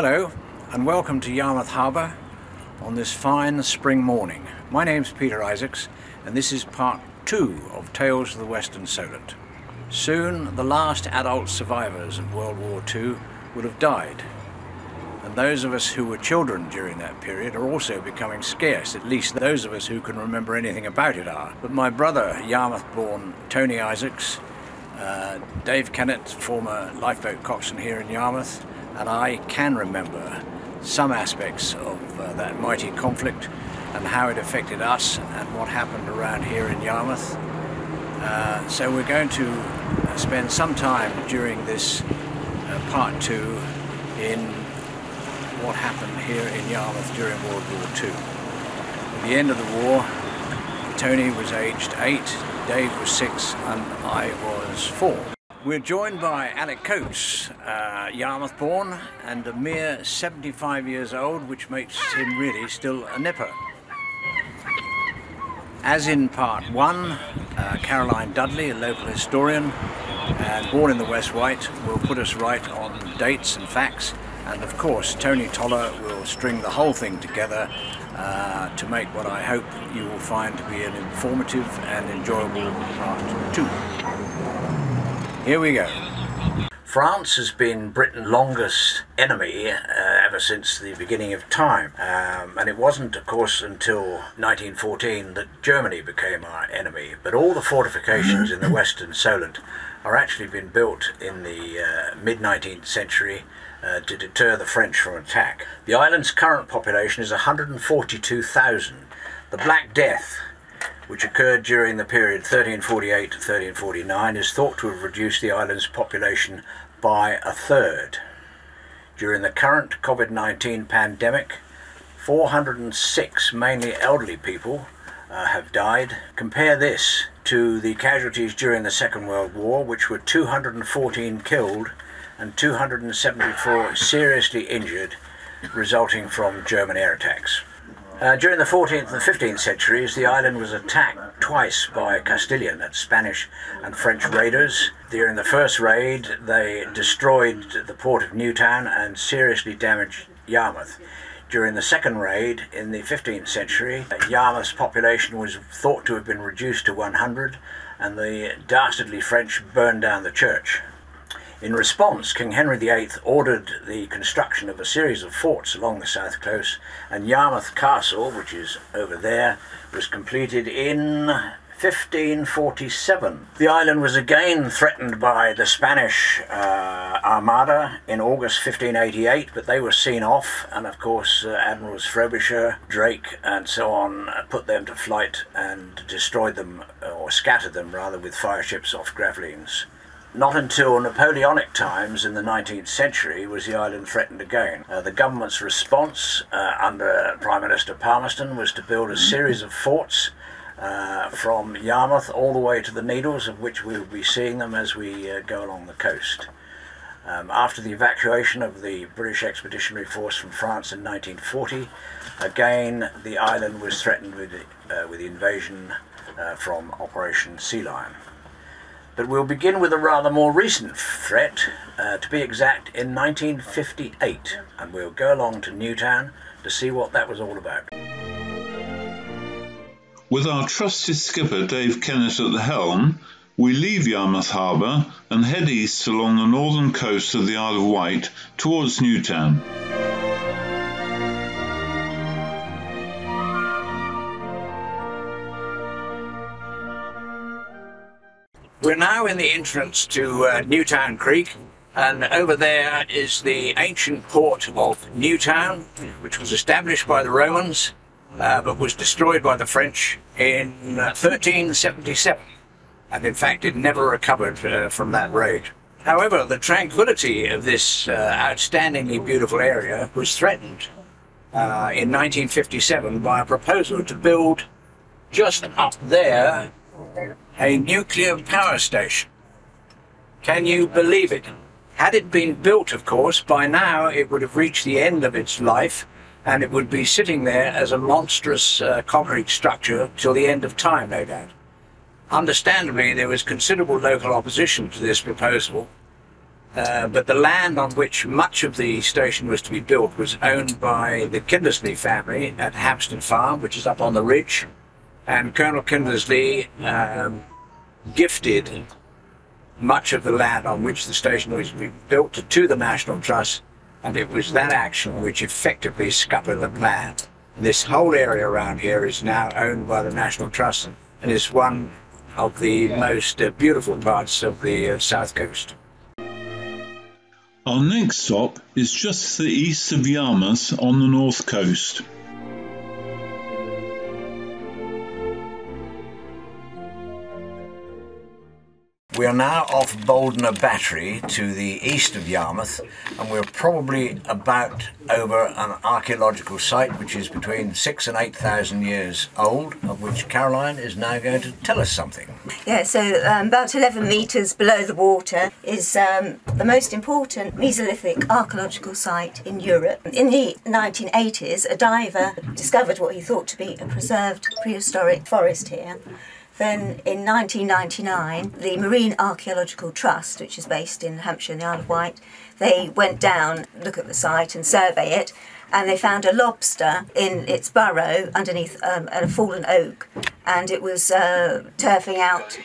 Hello and welcome to Yarmouth Harbour on this fine spring morning. My name's Peter Isaacs and this is part two of Tales of the Western Solent. Soon the last adult survivors of World War II would have died and those of us who were children during that period are also becoming scarce, at least those of us who can remember anything about it are. But my brother, Yarmouth-born Tony Isaacs, uh, Dave Kennett, former lifeboat coxswain here in Yarmouth, and I can remember some aspects of uh, that mighty conflict and how it affected us and what happened around here in Yarmouth. Uh, so we're going to spend some time during this uh, part two in what happened here in Yarmouth during World War II. At the end of the war, Tony was aged eight, Dave was six, and I was four. We're joined by Alec Coates, uh, Yarmouth born and a mere 75 years old, which makes him really still a nipper. As in part one, uh, Caroline Dudley, a local historian and born in the West Wight, will put us right on dates and facts. And of course, Tony Toller will string the whole thing together uh, to make what I hope you will find to be an informative and enjoyable part two. Here we go. France has been Britain's longest enemy uh, ever since the beginning of time. Um, and it wasn't, of course, until 1914 that Germany became our enemy. But all the fortifications in the western Solent are actually been built in the uh, mid 19th century uh, to deter the French from attack. The island's current population is 142,000. The Black Death which occurred during the period 1348 to 1349, is thought to have reduced the island's population by a third. During the current COVID-19 pandemic, 406 mainly elderly people uh, have died. Compare this to the casualties during the Second World War, which were 214 killed and 274 seriously injured, resulting from German air attacks. Uh, during the 14th and 15th centuries, the island was attacked twice by Castilian, that's Spanish and French raiders. During the first raid, they destroyed the port of Newtown and seriously damaged Yarmouth. During the second raid in the 15th century, Yarmouth's population was thought to have been reduced to 100, and the dastardly French burned down the church. In response, King Henry VIII ordered the construction of a series of forts along the south coast, and Yarmouth Castle, which is over there, was completed in 1547. The island was again threatened by the Spanish uh, Armada in August 1588, but they were seen off, and of course uh, Admirals Frobisher, Drake, and so on put them to flight and destroyed them, or scattered them rather, with fireships off Gravelines. Not until Napoleonic times in the 19th century was the island threatened again. Uh, the government's response uh, under Prime Minister Palmerston was to build a series of forts uh, from Yarmouth all the way to the Needles, of which we will be seeing them as we uh, go along the coast. Um, after the evacuation of the British Expeditionary Force from France in 1940, again the island was threatened with, uh, with invasion uh, from Operation Sea Lion. But we'll begin with a rather more recent threat, uh, to be exact in 1958, and we'll go along to Newtown to see what that was all about. With our trusted skipper Dave Kennett at the helm, we leave Yarmouth Harbour and head east along the northern coast of the Isle of Wight towards Newtown. We're now in the entrance to uh, Newtown Creek and over there is the ancient port of Newtown which was established by the Romans uh, but was destroyed by the French in uh, 1377 and in fact it never recovered uh, from that raid. However, the tranquility of this uh, outstandingly beautiful area was threatened uh, in 1957 by a proposal to build just up there a nuclear power station. Can you believe it? Had it been built, of course, by now it would have reached the end of its life and it would be sitting there as a monstrous uh, concrete structure till the end of time, no doubt. Understandably, there was considerable local opposition to this proposal, Uh, but the land on which much of the station was to be built was owned by the Kindersley family at Hampstead Farm, which is up on the ridge. And Colonel Kindersley um, gifted much of the land on which the station was built to, to the National Trust. And it was that action which effectively scuppered the plan. This whole area around here is now owned by the National Trust and is one of the most uh, beautiful parts of the uh, south coast. Our next stop is just to the east of Yarmouth on the north coast. We are now off Bouldnor Battery to the east of Yarmouth and we're probably about over an archaeological site which is between six and eight thousand years old of which Caroline is now going to tell us something. Yeah, so um, about 11 metres below the water is um, the most important Mesolithic archaeological site in Europe. In the 1980s a diver discovered what he thought to be a preserved prehistoric forest here then in 1999, the Marine Archaeological Trust, which is based in Hampshire in the Isle of Wight, they went down, look at the site and survey it, and they found a lobster in its burrow underneath um, a fallen oak, and it was uh, turfing out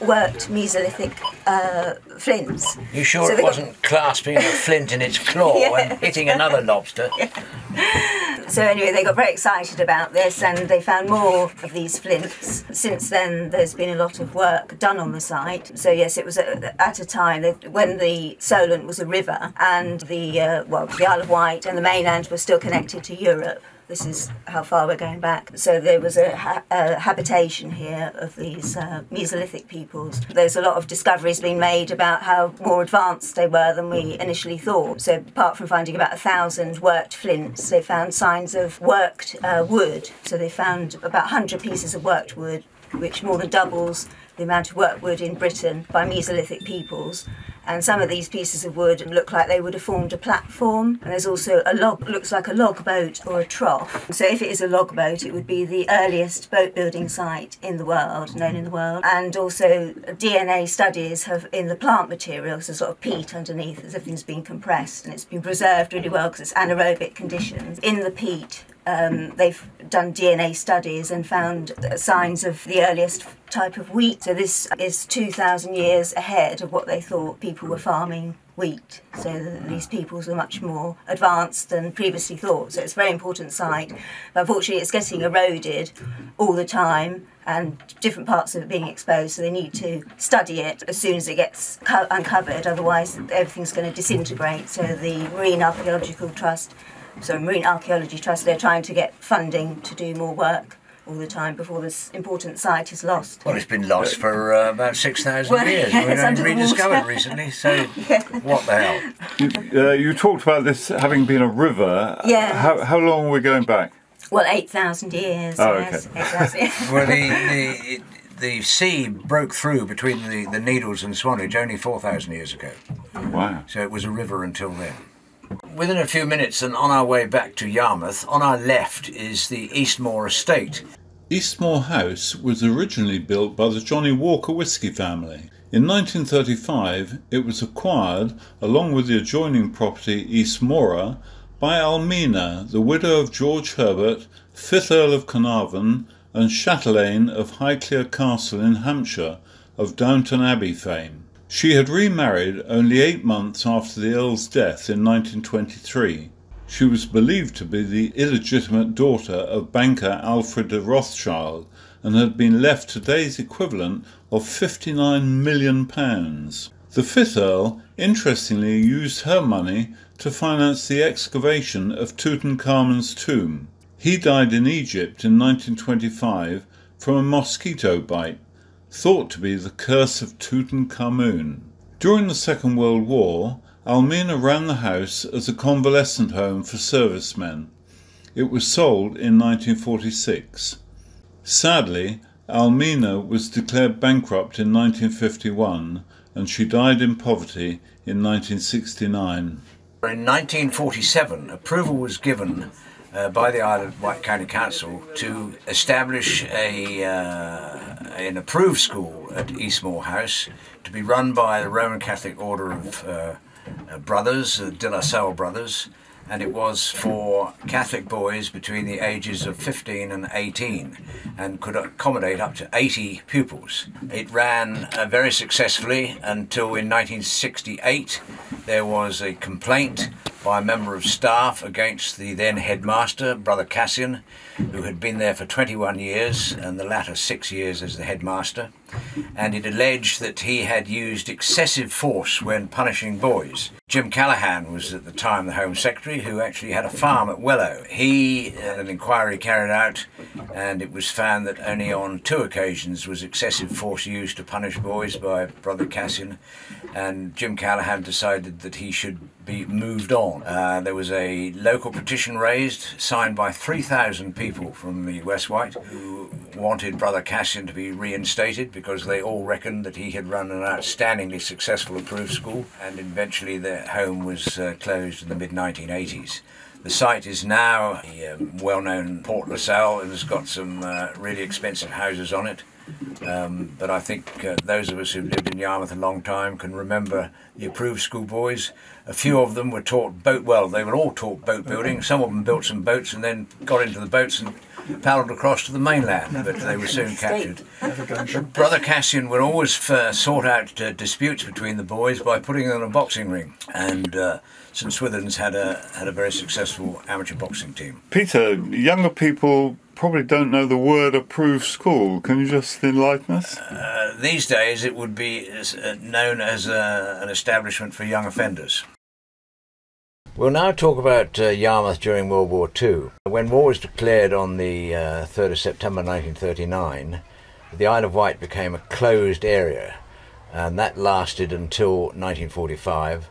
worked Mesolithic uh, flints. You sure so it wasn't got... clasping a flint in its claw yeah. and hitting another lobster? Yeah. So anyway, they got very excited about this, and they found more of these flints. Since then, there's been a lot of work done on the site. So yes, it was at a time when the Solent was a river, and the uh, well, the Isle of Wight and the mainland were still connected to Europe. This is how far we're going back. So there was a, ha- a habitation here of these uh, Mesolithic peoples. There's a lot of discoveries being made about how more advanced they were than we initially thought. So apart from finding about a thousand worked flints, they found signs of worked uh, wood. So they found about 100 pieces of worked wood, which more than doubles the amount of worked wood in Britain by Mesolithic peoples and some of these pieces of wood look like they would have formed a platform. And there's also a log looks like a log boat or a trough. So if it is a log boat it would be the earliest boat building site in the world known in the world. And also DNA studies have in the plant material so sort of peat underneath as everything's been compressed and it's been preserved really well because it's anaerobic conditions. In the peat um, they've done DNA studies and found signs of the earliest type of wheat. So this is 2,000 years ahead of what they thought people were farming wheat. So these peoples were much more advanced than previously thought. So it's a very important site. But unfortunately, it's getting eroded all the time and different parts of it being exposed. So they need to study it as soon as it gets uncovered. Otherwise, everything's going to disintegrate. So the Marine Archaeological Trust so Marine Archaeology Trust, they're trying to get funding to do more work all the time before this important site is lost. Well, it's been lost for uh, about 6,000 well, years. Yeah, We've only rediscovered recently, so yeah. what the hell? You, uh, you, talked about this having been a river. Yeah. How, how long are we going back? Well, 8,000 years. Oh, yes, okay. well, the, the, the sea broke through between the, the Needles and Swanage only 4,000 years ago. Wow. So it was a river until then. Within a few minutes and on our way back to Yarmouth, on our left is the Eastmore Estate. Eastmoor House was originally built by the Johnnie Walker whisky family. In 1935 it was acquired, along with the adjoining property Eastmora, by Almina, the widow of George Herbert, 5th Earl of Carnarvon and chatelaine of Highclere Castle in Hampshire, of Downton Abbey fame. She had remarried only eight months after the Earl's death in 1923. She was believed to be the illegitimate daughter of banker Alfred de Rothschild and had been left today's equivalent of £59 million. The fifth Earl, interestingly, used her money to finance the excavation of Tutankhamun's tomb. He died in Egypt in 1925 from a mosquito bite thought to be the curse of Tutankhamun. During the Second World War, Almina ran the house as a convalescent home for servicemen. It was sold in 1946. Sadly, Almina was declared bankrupt in 1951 and she died in poverty in 1969. In 1947, approval was given uh, by the Isle of Wight County Council to establish a, uh, an approved school at Eastmore House to be run by the Roman Catholic Order of uh, Brothers, uh, De La Salle Brothers, and it was for Catholic boys between the ages of 15 and 18 and could accommodate up to 80 pupils. It ran uh, very successfully until in 1968 there was a complaint by a member of staff against the then headmaster, Brother Cassian, who had been there for 21 years and the latter six years as the headmaster. And it alleged that he had used excessive force when punishing boys. Jim Callaghan was at the time the Home Secretary, who actually had a farm at Wellow. He had an inquiry carried out, and it was found that only on two occasions was excessive force used to punish boys by Brother Cassian, and Jim Callaghan decided that he should be moved on. Uh, there was a local petition raised, signed by 3,000 people from the West Wight, who wanted Brother Cassian to be reinstated because they all reckoned that he had run an outstandingly successful approved school, and eventually their home was uh, closed in the mid 1980s. The site is now a um, well known Port LaSalle and has got some uh, really expensive houses on it. Um, but I think uh, those of us who've lived in Yarmouth a long time can remember the approved schoolboys. A few of them were taught boat, well, they were all taught boat building. Some of them built some boats and then got into the boats and paddled across to the mainland, but they were soon captured. Brother Cassian would always uh, sort out uh, disputes between the boys by putting them in a boxing ring, and uh, St Swithin's had a had a very successful amateur boxing team. Peter, younger people probably don't know the word approved school. Can you just enlighten us? Uh, these days, it would be uh, known as uh, an establishment for young offenders. We'll now talk about uh, Yarmouth during World War II. When war was declared on the uh, 3rd of September 1939, the Isle of Wight became a closed area, and that lasted until 1945,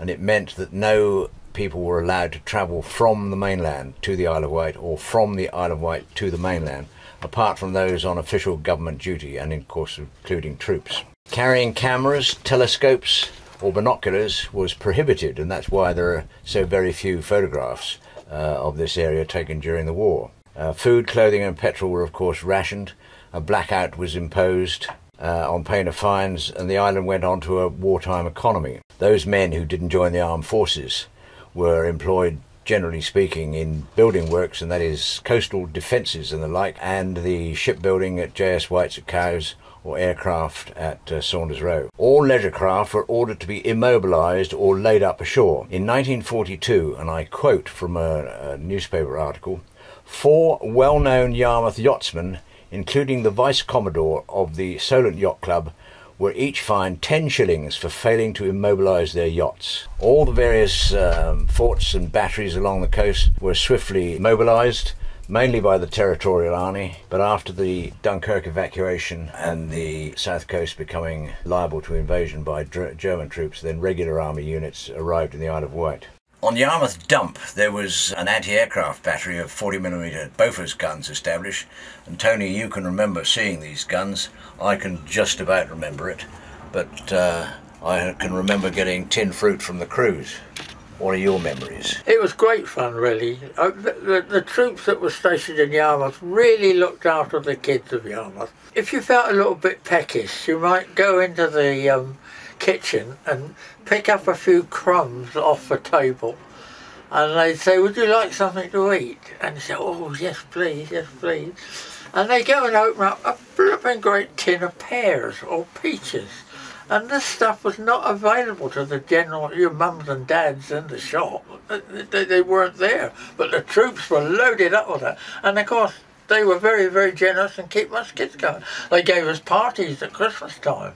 and it meant that no people were allowed to travel from the mainland to the Isle of Wight or from the Isle of Wight to the mainland, apart from those on official government duty and, of course, including troops. Carrying cameras, telescopes, or binoculars was prohibited, and that's why there are so very few photographs uh, of this area taken during the war. Uh, food, clothing, and petrol were, of course, rationed. A blackout was imposed uh, on pain of fines, and the island went on to a wartime economy. Those men who didn't join the armed forces were employed generally speaking, in building works, and that is coastal defences and the like, and the shipbuilding at J.S. White's at Cowes or aircraft at uh, Saunders-Roe. All leisure craft were ordered to be immobilised or laid up ashore. In 1942, and I quote from a, a newspaper article, four well known Yarmouth yachtsmen, including the Vice Commodore of the Solent Yacht Club, were each fined 10 shillings for failing to immobilise their yachts. All the various um, forts and batteries along the coast were swiftly mobilised, mainly by the Territorial Army, but after the Dunkirk evacuation and the south coast becoming liable to invasion by German troops, then regular army units arrived in the Isle of Wight. On Yarmouth Dump, there was an anti aircraft battery of 40mm Bofors guns established, and Tony, you can remember seeing these guns. I can just about remember it, but uh, I can remember getting tin fruit from the crews. What are your memories? It was great fun, really. Uh, the, the, the, troops that were stationed in Yarmouth really looked after the kids of Yarmouth. If you felt a little bit peckish, you might go into the um, kitchen and pick up a few crumbs off the table and they'd say, would you like something to eat? And they say, oh, yes, please, yes, please. And they go and open up a flipping great tin of pears or peaches. And this stuff was not available to the general, your mums and dads in the shop. They, they weren't there. But the troops were loaded up with it. And of course, they were very, very generous and keep us kids going. They gave us parties at Christmas time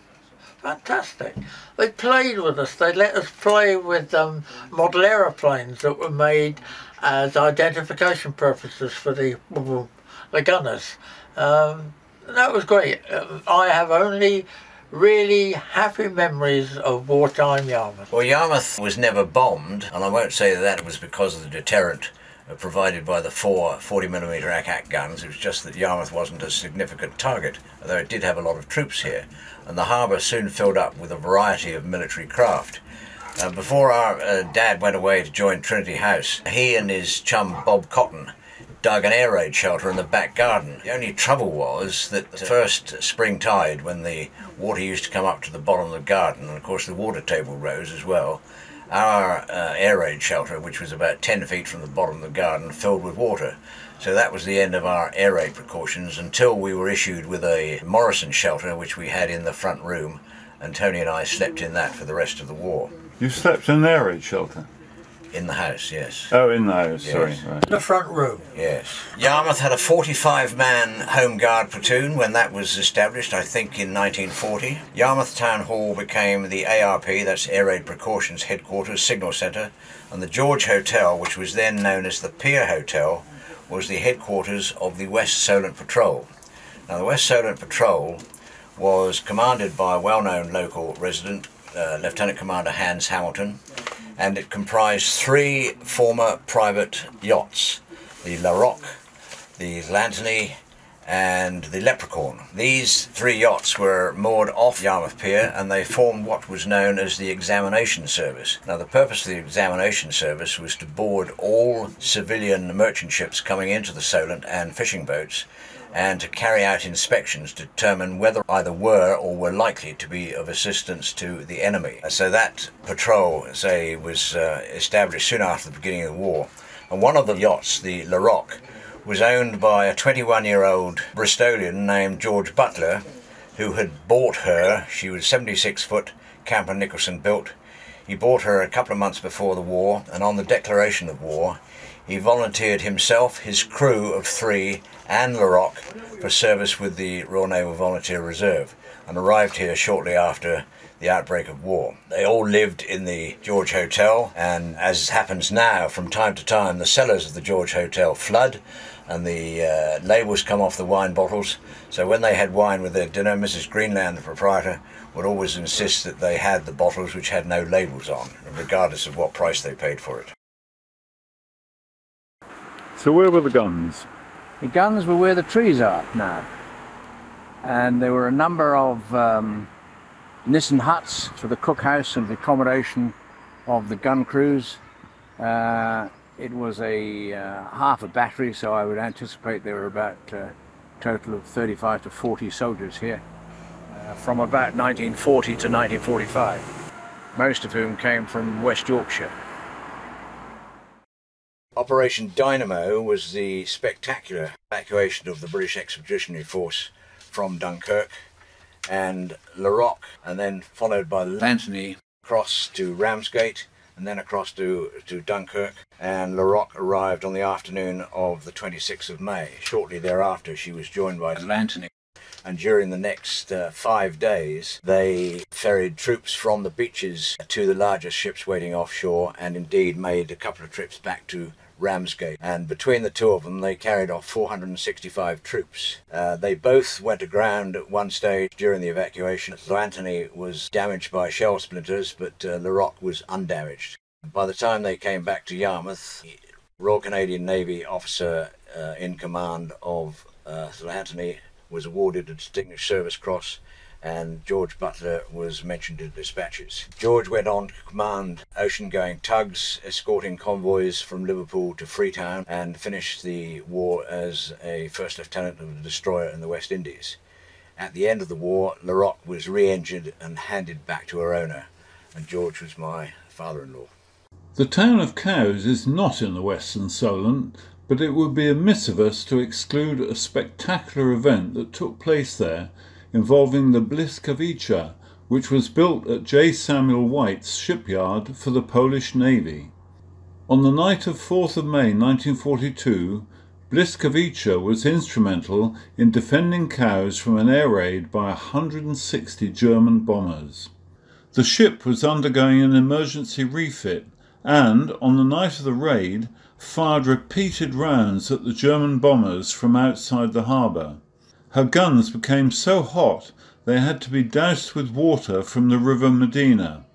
fantastic. They played with us. They let us play with um, model aeroplanes that were made as identification purposes for the the gunners. Um, that was great. Uh, I have only really happy memories of wartime Yarmouth. Well, Yarmouth was never bombed, and I won't say that that was because of the deterrent provided by the four 40mm ack guns. It was just that Yarmouth wasn't a significant target, although it did have a lot of troops here and the harbour soon filled up with a variety of military craft. Uh, before our uh, dad went away to join Trinity House, he and his chum Bob Cotton dug an air raid shelter in the back garden. The only trouble was that the first spring tide, when the water used to come up to the bottom of the garden, and of course the water table rose as well, our uh, air raid shelter, which was about 10 feet from the bottom of the garden, filled with water. So that was the end of our air raid precautions until we were issued with a Morrison shelter, which we had in the front room, and Tony and I slept in that for the rest of the war. You slept in an air raid shelter? In the house, yes. Oh, in the house, Yes. sorry. Right. The front room. Yes. Yarmouth had a 45 man Home Guard platoon when that was established, I think in 1940. Yarmouth Town Hall became the ARP, that's Air Raid Precautions Headquarters, Signal Centre, and the George Hotel, which was then known as the Pier Hotel, was the headquarters of the West Solent Patrol. Now, the West Solent Patrol was commanded by a well known local resident, uh, Lieutenant Commander Hans Hamilton, and it comprised three former private yachts the La Roque, the Llanthony, and the Leprechaun. These three yachts were moored off Yarmouth Pier and they formed what was known as the Examination Service. Now, the purpose of the Examination Service was to board all civilian merchant ships coming into the Solent and fishing boats and to carry out inspections to determine whether either were or were likely to be of assistance to the enemy. So that patrol, say, was uh, established soon after the beginning of the war. And one of the yachts, the La Roque, was owned by a 21 year old Bristolian named George Butler, who had bought her. She was 76 foot, Camper Nicholson built. He bought her a couple of months before the war, and on the declaration of war, he volunteered himself, his crew of three, and La Roque for service with the Royal Naval Volunteer Reserve, and arrived here shortly after the outbreak of war. They all lived in the George Hotel, and as happens now, from time to time, the cellars of the George Hotel flood, and the uh, labels come off the wine bottles. So when they had wine with their dinner, Mrs. Greenland, the proprietor, would always insist that they had the bottles which had no labels on, regardless of what price they paid for it. So where were the guns? The guns were where the trees are now. And there were a number of um, Nissen huts for the cookhouse and the accommodation of the gun crews. Uh, it was a uh, half a battery, so I would anticipate there were about a total of 35 to 40 soldiers here uh, from about 1940 to 1945, most of whom came from West Yorkshire. Operation Dynamo was the spectacular evacuation of the British Expeditionary Force from Dunkirk and La Roque, and then followed by Llanthony across to Ramsgate and then across to, to Dunkirk. And La Roque arrived on the afternoon of the 26th of May. Shortly thereafter, she was joined by Llanthony. And during the next uh, five days, they ferried troops from the beaches to the largest ships waiting offshore and indeed made a couple of trips back to Ramsgate. And between the two of them, they carried off 465 troops. Uh, they both went aground at one stage during the evacuation. Anthony was damaged by shell splinters, but uh, La Roque was undamaged. By the time they came back to Yarmouth, Royal Canadian Navy officer uh, in command of uh, Anthony was awarded a Distinguished Service Cross and George Butler was mentioned in dispatches. George went on to command ocean going tugs, escorting convoys from Liverpool to Freetown, and finished the war as a first lieutenant of a destroyer in the West Indies. At the end of the war, La Roque was re engined and handed back to her owner, and George was my father in law. The town of Cowes is not in the western Solent, but it would be amiss of us to exclude a spectacular event that took place there involving the Błyskawica, which was built at J. Samuel White's shipyard for the Polish Navy. On the night of 4th of May 1942, Błyskawica was instrumental in defending Cowes from an air raid by 160 German bombers. The ship was undergoing an emergency refit and, on the night of the raid, fired repeated rounds at the German bombers from outside the harbour. Her guns became so hot they had to be doused with water from the River Medina.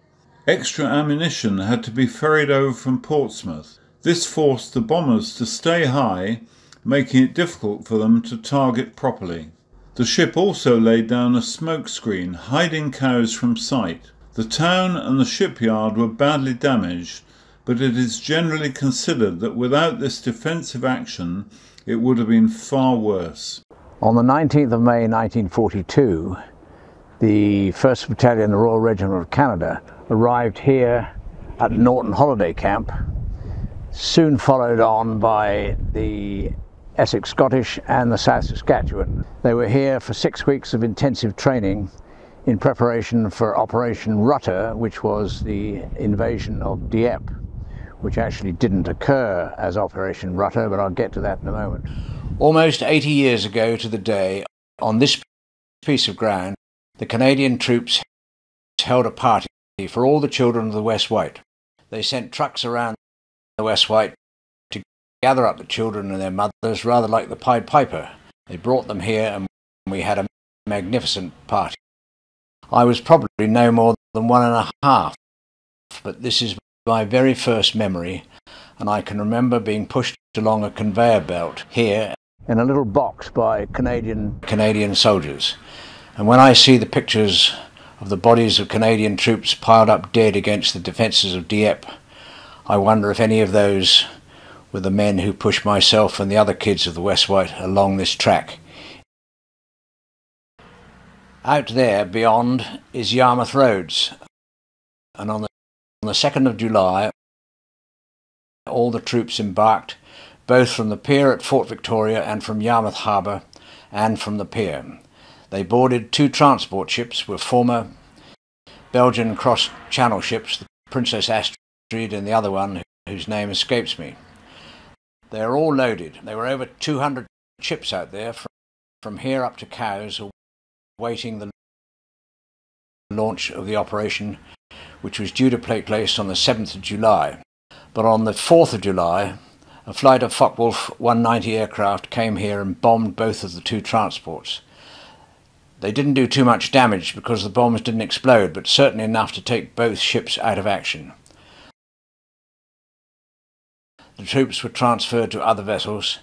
Extra ammunition had to be ferried over from Portsmouth. This forced the bombers to stay high, making it difficult for them to target properly. The ship also laid down a smoke screen, hiding Cowes from sight. The town and the shipyard were badly damaged, but it is generally considered that without this defensive action, it would have been far worse. On the 19th of May 1942, the 1st Battalion, the Royal Regiment of Canada, arrived here at Norton Holiday Camp, soon followed on by the Essex Scottish and the South Saskatchewan. They were here for six weeks of intensive training in preparation for Operation Rutter, which was the invasion of Dieppe, which actually didn't occur as Operation Rutter, but I'll get to that in a moment. Almost 80 years ago to the day, on this piece of ground, the Canadian troops held a party for all the children of the West Wight. They sent trucks around the West Wight to gather up the children and their mothers, rather like the Pied Piper. They brought them here and we had a magnificent party. I was probably no more than one and a half, but this is my very first memory, and I can remember being pushed along a conveyor belt here in a little box by Canadian Canadian soldiers. And when I see the pictures of the bodies of Canadian troops piled up dead against the defences of Dieppe, I wonder if any of those were the men who pushed myself and the other kids of the West Wight along this track out there beyond is Yarmouth Roads. And on the, on the 2nd of July, all the troops embarked, both from the pier at Fort Victoria and from Yarmouth Harbour and from the pier. They boarded two transport ships with former Belgian cross channel ships, the Princess Astrid and the other one whose name escapes me. They are all loaded. There were over 200 ships out there from, from here up to Cowes awaiting the launch of the operation, which was due to take place on the 7th of July. But on the 4th of July, a flight of Focke-Wulf 190 aircraft came here and bombed both of the two transports. They didn't do too much damage because the bombs didn't explode, but certainly enough to take both ships out of action. The troops were transferred to other vessels.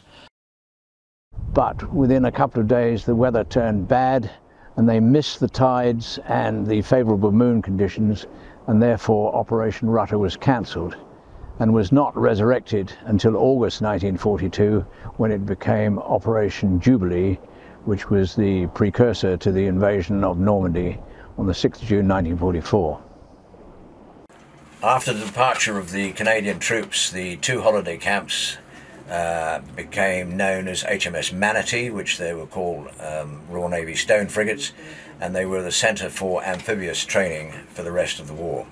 But within a couple of days, the weather turned bad and they missed the tides and the favourable moon conditions, and therefore Operation Rutter was cancelled and was not resurrected until August 1942 when it became Operation Jubilee, which was the precursor to the invasion of Normandy on the 6th of June 1944. After the departure of the Canadian troops, the two holiday camps uh, became known as HMS Manatee, which they were called um, Royal Navy Stone frigates, and they were the centre for amphibious training for the rest of the war.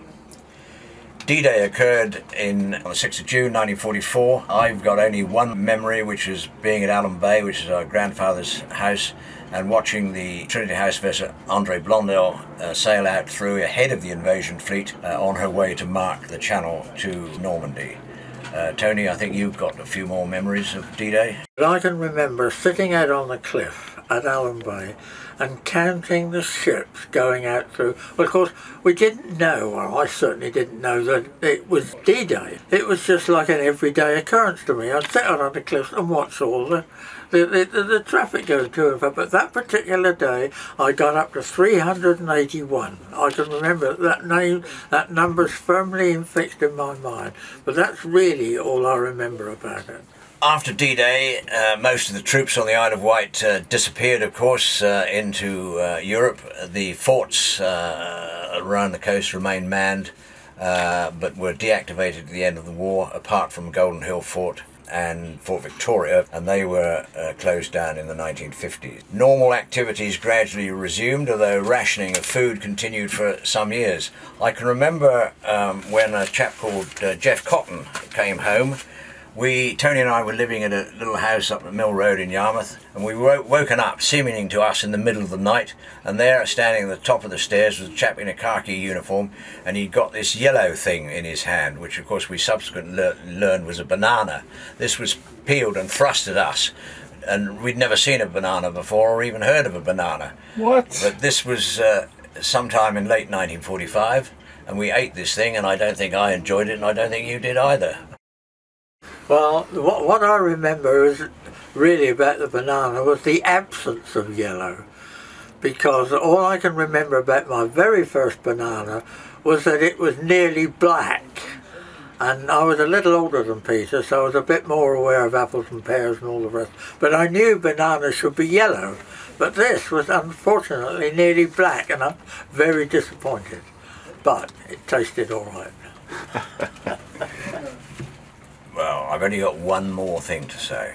D-Day occurred in on the 6th of June 1944. I've got only one memory, which is being at Alum Bay, which is our grandfather's house, and watching the Trinity House vessel Andre Blondel uh, sail out through ahead of the invasion fleet uh, on her way to mark the channel to Normandy. Uh, Tony, I think you've got a few more memories of D-Day. I can remember sitting out on the cliff at Alum Bay and counting the ships going out through. Well, of course, we didn't know, I certainly didn't know that it was D-Day. It was just like an everyday occurrence to me. I'd sit out on the cliffs and watch all the the, the, the, traffic goes to and from. But that particular day, I got up to 381. I can remember that name, that number's firmly fixed in my mind. But that's really all I remember about it. After D-Day, uh, most of the troops on the Isle of Wight uh, disappeared, of course, uh, into uh, Europe. The forts uh, around the coast remained manned, uh, but were deactivated at the end of the war, apart from Golden Hill Fort and Fort Victoria, and they were closed down in the 1950s. Normal activities gradually resumed, although rationing of food continued for some years. I can remember um, when a chap called Jeff Cotton came home we, Tony and I were living in a little house up at Mill Road in Yarmouth, and we were woken up, seeming to us in the middle of the night, and there, standing at the top of the stairs, was a chap in a khaki uniform, and he'd got this yellow thing in his hand, which of course we subsequently lear learned was a banana. This was peeled and thrust at us, and we'd never seen a banana before, or even heard of a banana. What? But this was uh, sometime in late 1945, and we ate this thing, and I don't think I enjoyed it, and I don't think you did either. Well, what, what I remember is really about the banana was the absence of yellow. Because all I can remember about my very first banana was that it was nearly black. And I was a little older than Peter, so I was a bit more aware of apples and pears and all the rest. But I knew bananas should be yellow. But this was unfortunately nearly black, and I'm very disappointed. But it tasted all right. well, I've only got one more thing to say.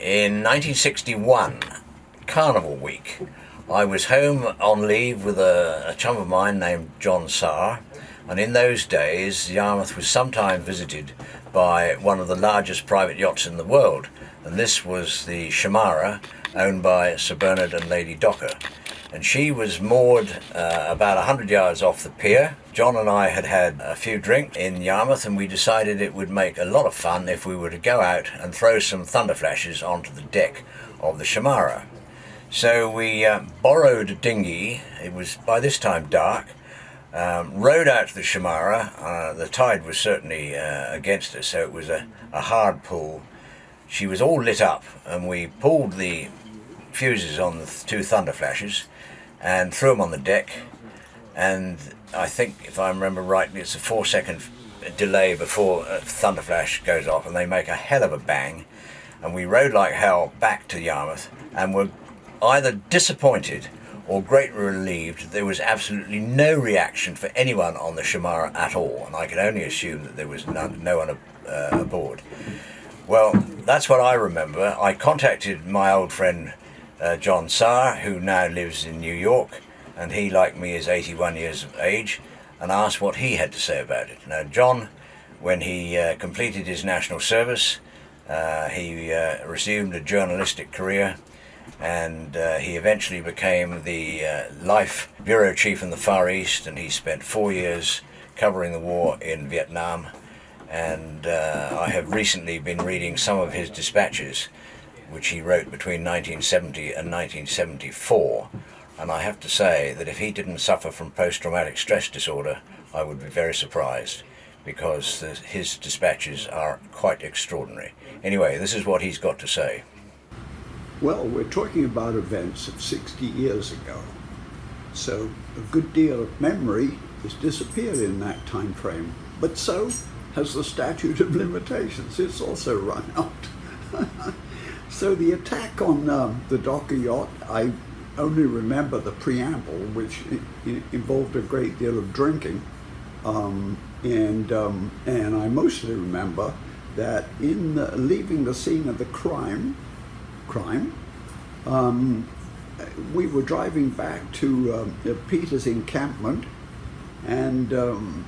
In 1961, Carnival Week, I was home on leave with a, a chum of mine named John Saar, and in those days, Yarmouth was sometimes visited by one of the largest private yachts in the world, and this was the Shemara, owned by Sir Bernard and Lady Docker. And she was moored uh, about 100 yards off the pier. John and I had had a few drinks in Yarmouth, and we decided it would make a lot of fun if we were to go out and throw some thunder flashes onto the deck of the Shemara. So we uh, borrowed a dinghy, it was by this time dark, um, rowed out to the Shemara. Uh, the tide was certainly uh, against us, so it was a, a hard pull. She was all lit up, and we pulled the fuses on the two thunder flashes and threw them on the deck. And I think, if I remember rightly, it's a four second delay before a thunder flash goes off, and they make a hell of a bang. And we rode like hell back to Yarmouth, and were either disappointed or greatly relieved there was absolutely no reaction for anyone on the Shemara at all, and I can only assume that there was none, no one uh, aboard. Well, that's what I remember. I contacted my old friend uh, John Saar, who now lives in New York, and he, like me, is 81 years of age, and asked what he had to say about it. Now, John, when he uh, completed his national service, uh, he uh, resumed a journalistic career and uh, he eventually became the life bureau chief in the Far East, and he spent four years covering the war in Vietnam. And I have recently been reading some of his dispatches, which he wrote between 1970 and 1974. And I have to say that if he didn't suffer from post traumatic stress disorder, I would be very surprised because the, his dispatches are quite extraordinary. Anyway, this is what he's got to say. Well, we're talking about events of 60 years ago. So a good deal of memory has disappeared in that time frame. But so has the statute of limitations. It's also run out. so the attack on um, the Docker yacht, I only remember the preamble, which involved a great deal of drinking. Um, and, um, and I mostly remember that in the, leaving the scene of the crime, crime. Um, we were driving back to uh, Peter's encampment, and um,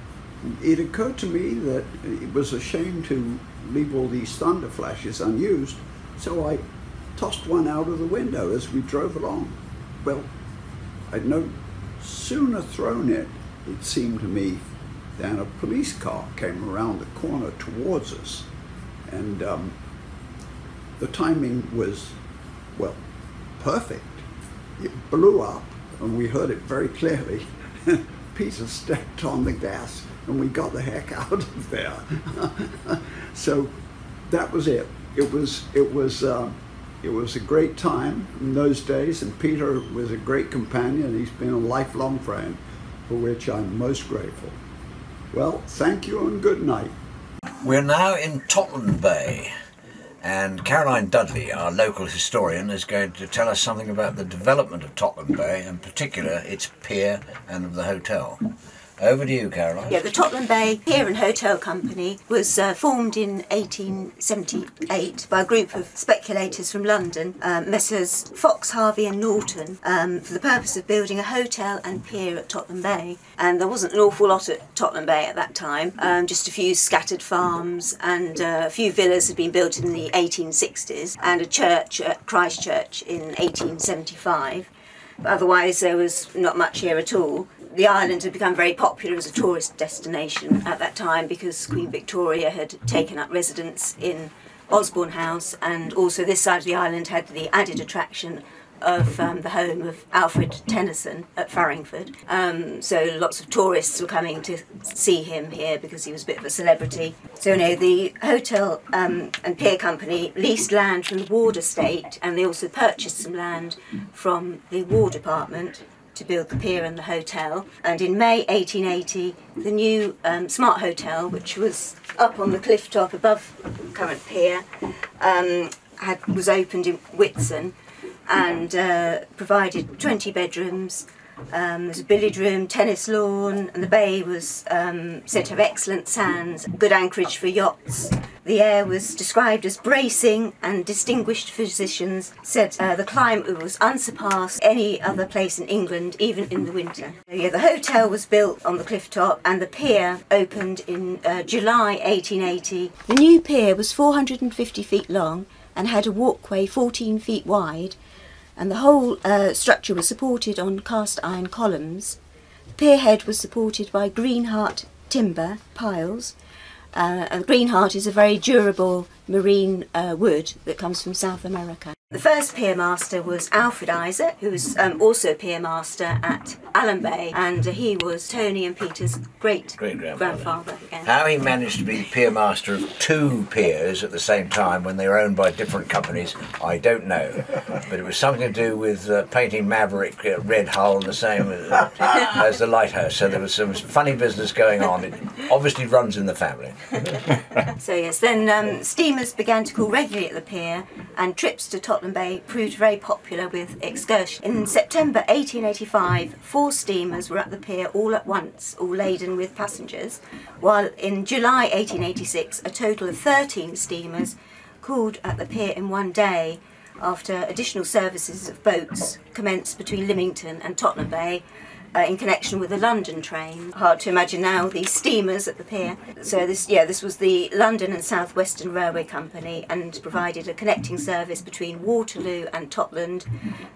it occurred to me that it was a shame to leave all these thunder flashes unused, so I tossed one out of the window as we drove along. Well, I'd no sooner thrown it, it seemed to me, than a police car came around the corner towards us. And um, the timing was, well, perfect. It blew up, and we heard it very clearly. Peter stepped on the gas, and we got the heck out of there. so that was it. It was it was uh, it was a great time in those days, and Peter was a great companion. He's been a lifelong friend, for which I'm most grateful. Well, thank you and good night. We're now in Totland Bay. And Caroline Dudley, our local historian, is going to tell us something about the development of Totland Bay, in particular its pier and of the hotel. Over to you, Caroline. Yeah, the Totland Bay Pier and Hotel Company was uh, formed in 1878 by a group of speculators from London, um, Messrs. Fox, Harvey, and Norton, um, for the purpose of building a hotel and pier at Totland Bay. And there wasn't an awful lot at Totland Bay at that time, um, just a few scattered farms, and uh, a few villas had been built in the 1860s, and a church at Christchurch in 1875. Otherwise, there was not much here at all. The island had become very popular as a tourist destination at that time because Queen Victoria had taken up residence in Osborne House, and also this side of the island had the added attraction of um, the home of Alfred Tennyson at Farringford. Um, so lots of tourists were coming to see him here because he was a bit of a celebrity. So know, the hotel um, and pier company leased land from the Ward estate, and they also purchased some land from the War Department to build the pier and the hotel. And in May 1880, the new um, Smart Hotel, which was up on the cliff top above current pier, um, had, was opened in Whitsun and uh, provided 20 bedrooms. Um, there's a billiard room, tennis lawn, and the bay was um, said to have excellent sands, good anchorage for yachts. The air was described as bracing, and distinguished physicians said uh, the climate was unsurpassed any other place in England, even in the winter. Yeah, the hotel was built on the cliff top, and the pier opened in uh, July 1880. The new pier was 450 feet long and had a walkway 14 feet wide and the whole uh, structure was supported on cast iron columns. The pier head was supported by Greenheart timber piles. Uh, and Greenheart is a very durable marine uh, wood that comes from South America. The first pier master was Alfred Isaac, who was um, also pier master at Alum Bay, and he was Tony and Peter's great grandfather. Yeah. How he managed to be pier master of two piers at the same time when they were owned by different companies, I don't know. But it was something to do with uh, painting Maverick uh, red hull the same as, uh, as the lighthouse. So there was some funny business going on. It obviously runs in the family. so yes, then um, steamers began to call regularly at the pier, and trips to Totland Bay proved very popular with excursions. In September 1885, four steamers were at the pier all at once, all laden with passengers, while in July 1886, a total of 13 steamers called at the pier in one day after additional services of boats commenced between Lymington and Totland Bay uh, in connection with the London train. Hard to imagine now the steamers at the pier. So this, yeah, this was the London and South Western Railway Company and provided a connecting service between Waterloo and Totland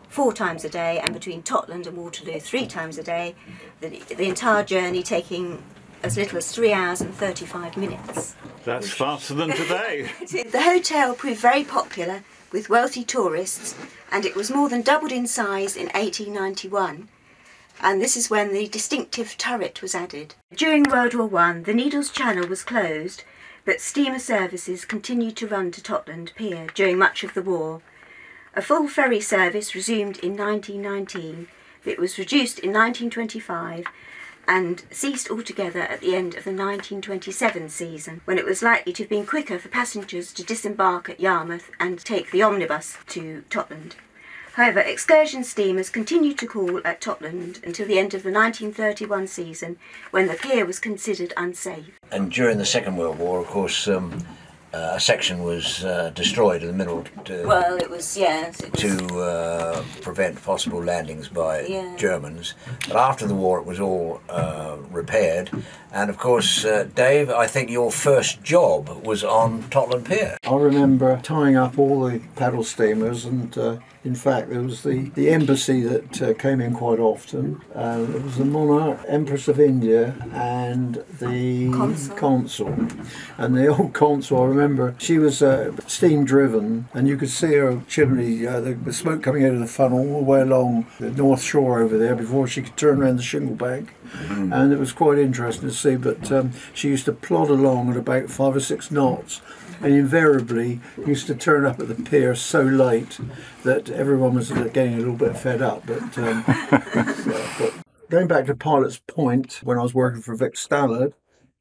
four times a day and between Totland and Waterloo three times a day. The, the entire journey taking as little as three hours and 35 minutes. That's faster than today. the hotel proved very popular with wealthy tourists and it was more than doubled in size in 1891 and this is when the distinctive turret was added. During World War I, the Needles Channel was closed, but steamer services continued to run to Totland Pier during much of the war. A full ferry service resumed in 1919, but it was reduced in 1925 and ceased altogether at the end of the 1927 season, when it was likely to have been quicker for passengers to disembark at Yarmouth and take the omnibus to Totland. However, excursion steamers continued to call at Totland until the end of the 1931 season, when the pier was considered unsafe. And during the Second World War, of course, um, uh, a section was uh, destroyed in the middle to, well, it was, yes, it was, to uh, prevent possible landings by yeah. Germans. But after the war, it was all uh, repaired. And of course, uh, Dave, I think your first job was on Totland Pier. I remember tying up all the paddle steamers and uh, in fact, there was the, the embassy that uh, came in quite often. Uh, there was the monarch, Empress of India, and the consul. consul. And the old consul, I remember, she was uh, steam driven, and you could see her chimney, uh, the, the, smoke coming out of the funnel all the way along the north shore over there before she could turn around the shingle bank. Mm-hmm. And it was quite interesting to see, but um, she used to plod along at about five or six knots and invariably used to turn up at the pier so late that everyone was getting a little bit fed up. But, um, yeah, but going back to Pilot's Point, when I was working for Vic Stallard,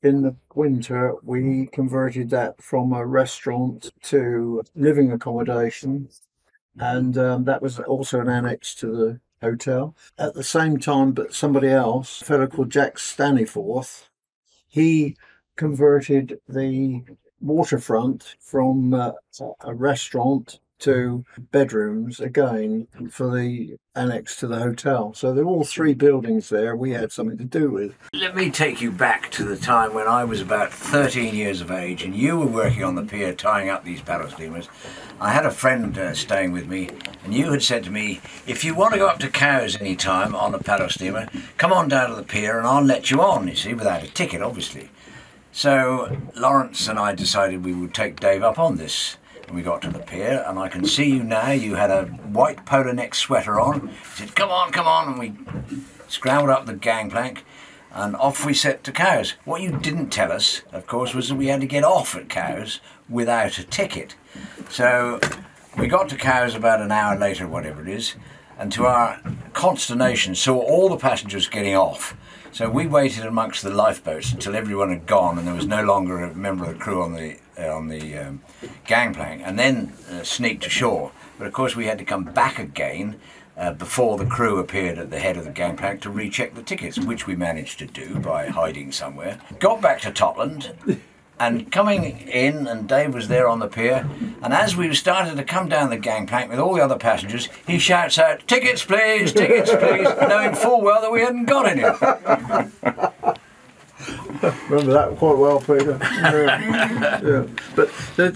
in the winter we converted that from a restaurant to living accommodation, and um, that was also an annex to the hotel. At the same time, but somebody else, a fellow called Jack Staniforth, he converted the waterfront from uh, a restaurant to bedrooms again for the annex to the hotel. So there are all three buildings there we had something to do with. Let me take you back to the time when I was about 13 years of age and you were working on the pier tying up these paddle steamers. I had a friend uh, staying with me and you had said to me, if you want to go up to Cowes any time on a paddle steamer, come on down to the pier and I'll let you on, you see, without a ticket obviously. So Lawrence and I decided we would take Dave up on this. We got to the pier, and I can see you now. You had a white polo neck sweater on. He said, Come on, come on. And we scrambled up the gangplank, and off we set to Cowes. What you didn't tell us, of course, was that we had to get off at Cowes without a ticket. So we got to Cowes about an hour later, whatever it is, and to our consternation saw all the passengers getting off. So we waited amongst the lifeboats until everyone had gone and there was no longer a member of the crew on the on the um, gangplank, and then uh, sneaked ashore. But of course, we had to come back again uh, before the crew appeared at the head of the gangplank to recheck the tickets, which we managed to do by hiding somewhere. Got back to Totland. And coming in, and Dave was there on the pier, and as we started to come down the gangplank with all the other passengers, he shouts out, Tickets, please, tickets, please, knowing full well that we hadn't got any. Remember that quite well, Peter. yeah. yeah. But the,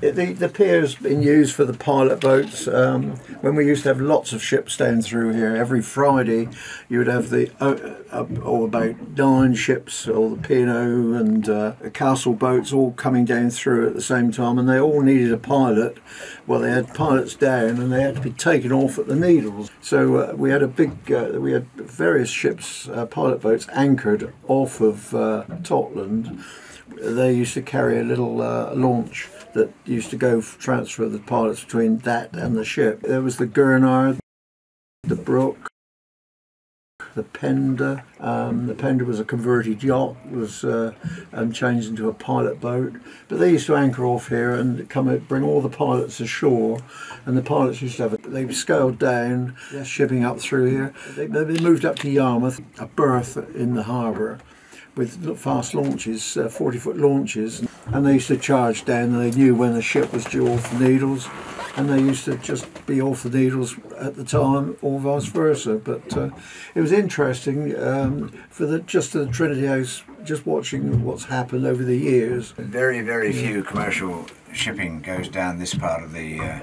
the, the, the pier's been used for the pilot boats. Um, when we used to have lots of ships staying through here, every Friday you would have the, uh, uh, about nine ships, all the P&O and uh, castle boats all coming down through at the same time, and they all needed a pilot. Well, they had pilots down and they had to be taken off at the Needles. So uh, we had a big, uh, we had various ships, uh, pilot boats anchored off of uh, Totland, they used to carry a little uh, launch that used to go transfer the pilots between that and the ship. There was the Gurnard, the Brook, the Pender. Um, the Pender was a converted yacht, was uh, um, changed into a pilot boat. But they used to anchor off here and come out, bring all the pilots ashore. And the pilots used to have, a, they scaled down, shipping up through here. They, they moved up to Yarmouth, a berth in the harbour with fast launches, uh, 40 foot launches, and they used to charge down and they knew when the ship was due off the needles and they used to just be off the needles at the time or vice versa. But uh, it was interesting um, for the just the Trinity House, just watching what's happened over the years. Very, very few commercial shipping goes down this part of the. Uh,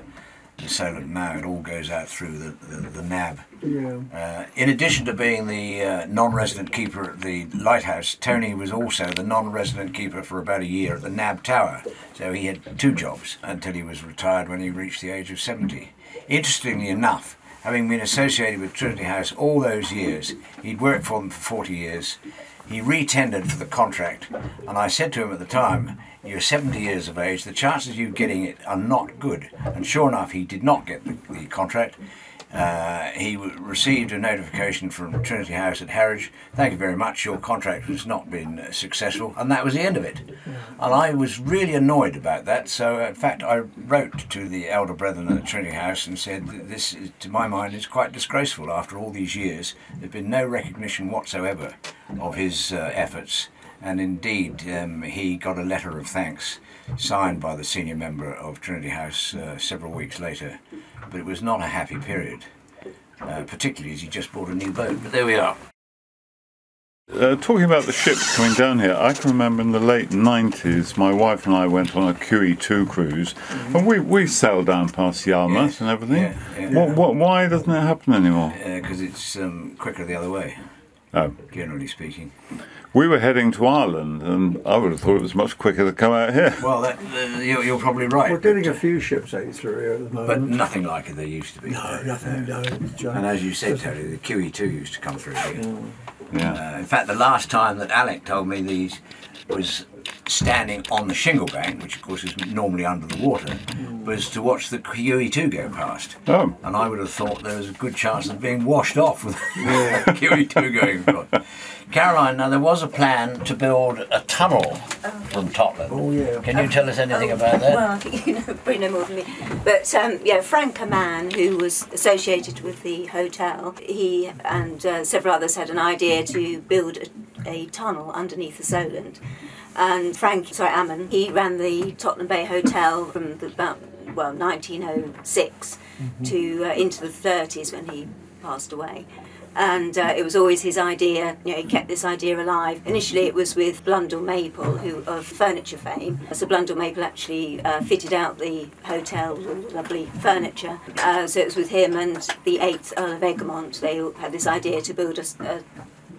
the Solent now, it all goes out through the, the, the NAB. Yeah. Uh, in addition to being the uh, non-resident keeper at the lighthouse, Tony was also the non-resident keeper for about a year at the NAB Tower. So he had two jobs until he was retired when he reached the age of 70. Interestingly enough, having been associated with Trinity House all those years, he'd worked for them for 40 years. He re-tendered for the contract, and I said to him at the time, you're 70 years of age, the chances of you getting it are not good. And sure enough, he did not get the, the contract. Uh, he received a notification from Trinity House at Harwich. Thank you very much. Your contract has not been uh, successful, and that was the end of it. And I was really annoyed about that. So, in fact, I wrote to the elder brethren at Trinity House and said this, is, to my mind, is quite disgraceful. After all these years, there's been no recognition whatsoever of his uh, efforts. And indeed, um, he got a letter of thanks signed by the senior member of Trinity House uh, several weeks later. But it was not a happy period, uh, particularly as he just bought a new boat. But there we are. Uh, talking about the ships coming down here, I can remember in the late 90s, my wife and I went on a QE2 cruise, mm-hmm. and we, we sailed down past Yarmouth Yes. and everything. Yeah, yeah. What, what, why doesn't it happen anymore? Because it's um, quicker the other way, Oh. generally speaking. We were heading to Ireland, and I would have thought it was much quicker to come out here. Well, that, uh, you're, you're probably right. We're getting a few ships out through here at the but nothing like it there used to be. no, nothing, no. And as you said, Terry, the QE2 used to come through here. Yeah. Uh, in fact, the last time that Alec told me these was standing on the shingle bank, which of course is normally under the water, was to watch the QE2 go past. Oh. And I would have thought there was a good chance of being washed off with the QE2 going across. Caroline, now there was a plan to build a tunnel from Totland. Oh, yeah. Can you tell us anything Oh, about that? Well, I think you know probably know more than me. But um, yeah, Frank, a man who was associated with the hotel, he and uh, several others had an idea to build a, a tunnel underneath the Solent. And Frank, sorry, Ammon, he ran the Totland Bay Hotel from the, about well 1906 to uh, into the 30s when he passed away and uh, it was always his idea. You know, he kept this idea alive. Initially, it was with Blundell Maple, who of furniture fame. So Blundell Maple actually uh, fitted out the hotel with all the lovely furniture. Uh, so it was with him and the eighth Earl of Egremont. They had this idea to build a, a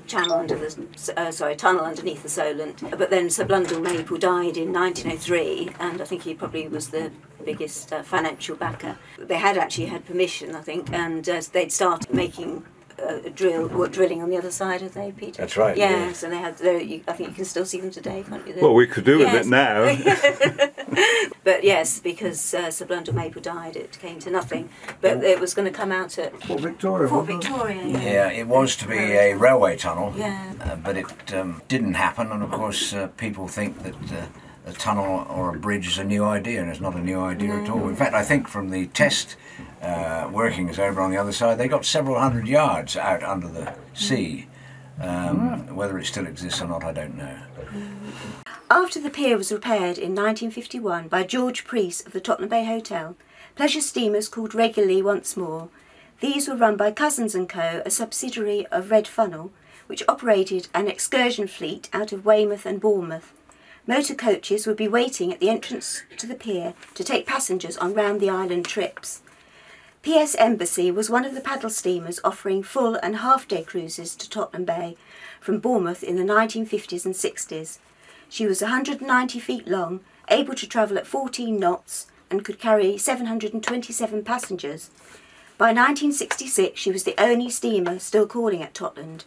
channel under the uh, sorry tunnel underneath the Solent. But then Sir Blundell Maple died in 1903, and I think he probably was the biggest uh, financial backer. They had actually had permission, I think, and uh, they'd started making uh, drill, were drilling on the other side, had they, Peter? That's right, Yes, yeah. so they had. they- you- I think you can still see them today, can't you? The- Well, we could do with Yes. it now. But yes, because uh, Sir Blundell Maple died, it came to nothing. But it was going to come out at Fort Victoria. Fort? Victoria. Yeah. Yeah, it was to be a railway tunnel, Yeah. uh, but it um, didn't happen. And of course, uh, people think that uh, a tunnel or a bridge is a new idea, and it's not a new idea at all. In fact, I think from the test uh, workings over on the other side, they got several hundred yards out under the sea. Um, Whether it still exists or not, I don't know. After the pier was repaired in 1951 by George Priest of the Totland Bay Hotel, pleasure steamers called regularly once more. These were run by Cousins and Co., a subsidiary of Red Funnel, which operated an excursion fleet out of Weymouth and Bournemouth. Motor coaches would be waiting at the entrance to the pier to take passengers on round the island trips. PS Embassy was one of the paddle steamers offering full and half day cruises to Totland Bay from Bournemouth in the 1950s and 60s. She was 190 feet long, able to travel at 14 knots, and could carry 727 passengers. By 1966, she was the only steamer still calling at Totland.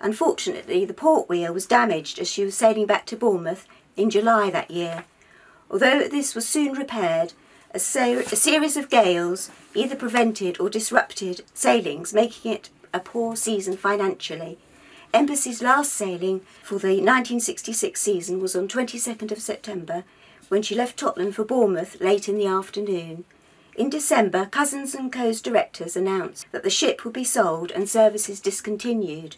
Unfortunately, the port wheel was damaged as she was sailing back to Bournemouth in July that year. Although this was soon repaired, a, a series of gales either prevented or disrupted sailings, making it a poor season financially. Embassy's last sailing for the 1966 season was on 22nd of September when she left Totland for Bournemouth late in the afternoon. In December, Cousins and Co.'s directors announced that the ship would be sold and services discontinued.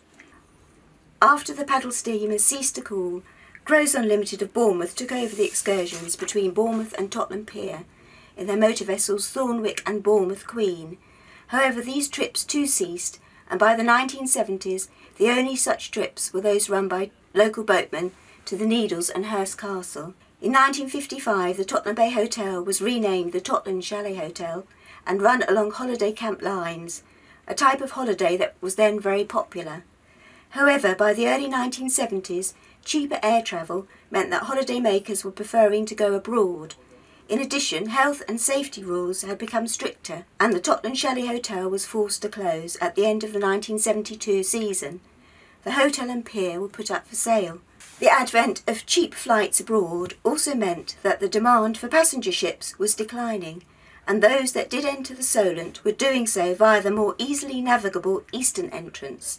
After the paddle steamers ceased to call, Grows Unlimited of Bournemouth took over the excursions between Bournemouth and Totland Pier in their motor vessels Thornwick and Bournemouth Queen. However, these trips too ceased, and by the 1970s, the only such trips were those run by local boatmen to the Needles and Hurst Castle. In 1955, the Totland Bay Hotel was renamed the Totland Chalet Hotel and run along holiday camp lines, a type of holiday that was then very popular. However, by the early 1970s, cheaper air travel meant that holiday makers were preferring to go abroad. In addition, health and safety rules had become stricter, and the Totland Chalet Hotel was forced to close at the end of the 1972 season. The hotel and pier were put up for sale. The advent of cheap flights abroad also meant that the demand for passenger ships was declining, and those that did enter the Solent were doing so via the more easily navigable eastern entrance.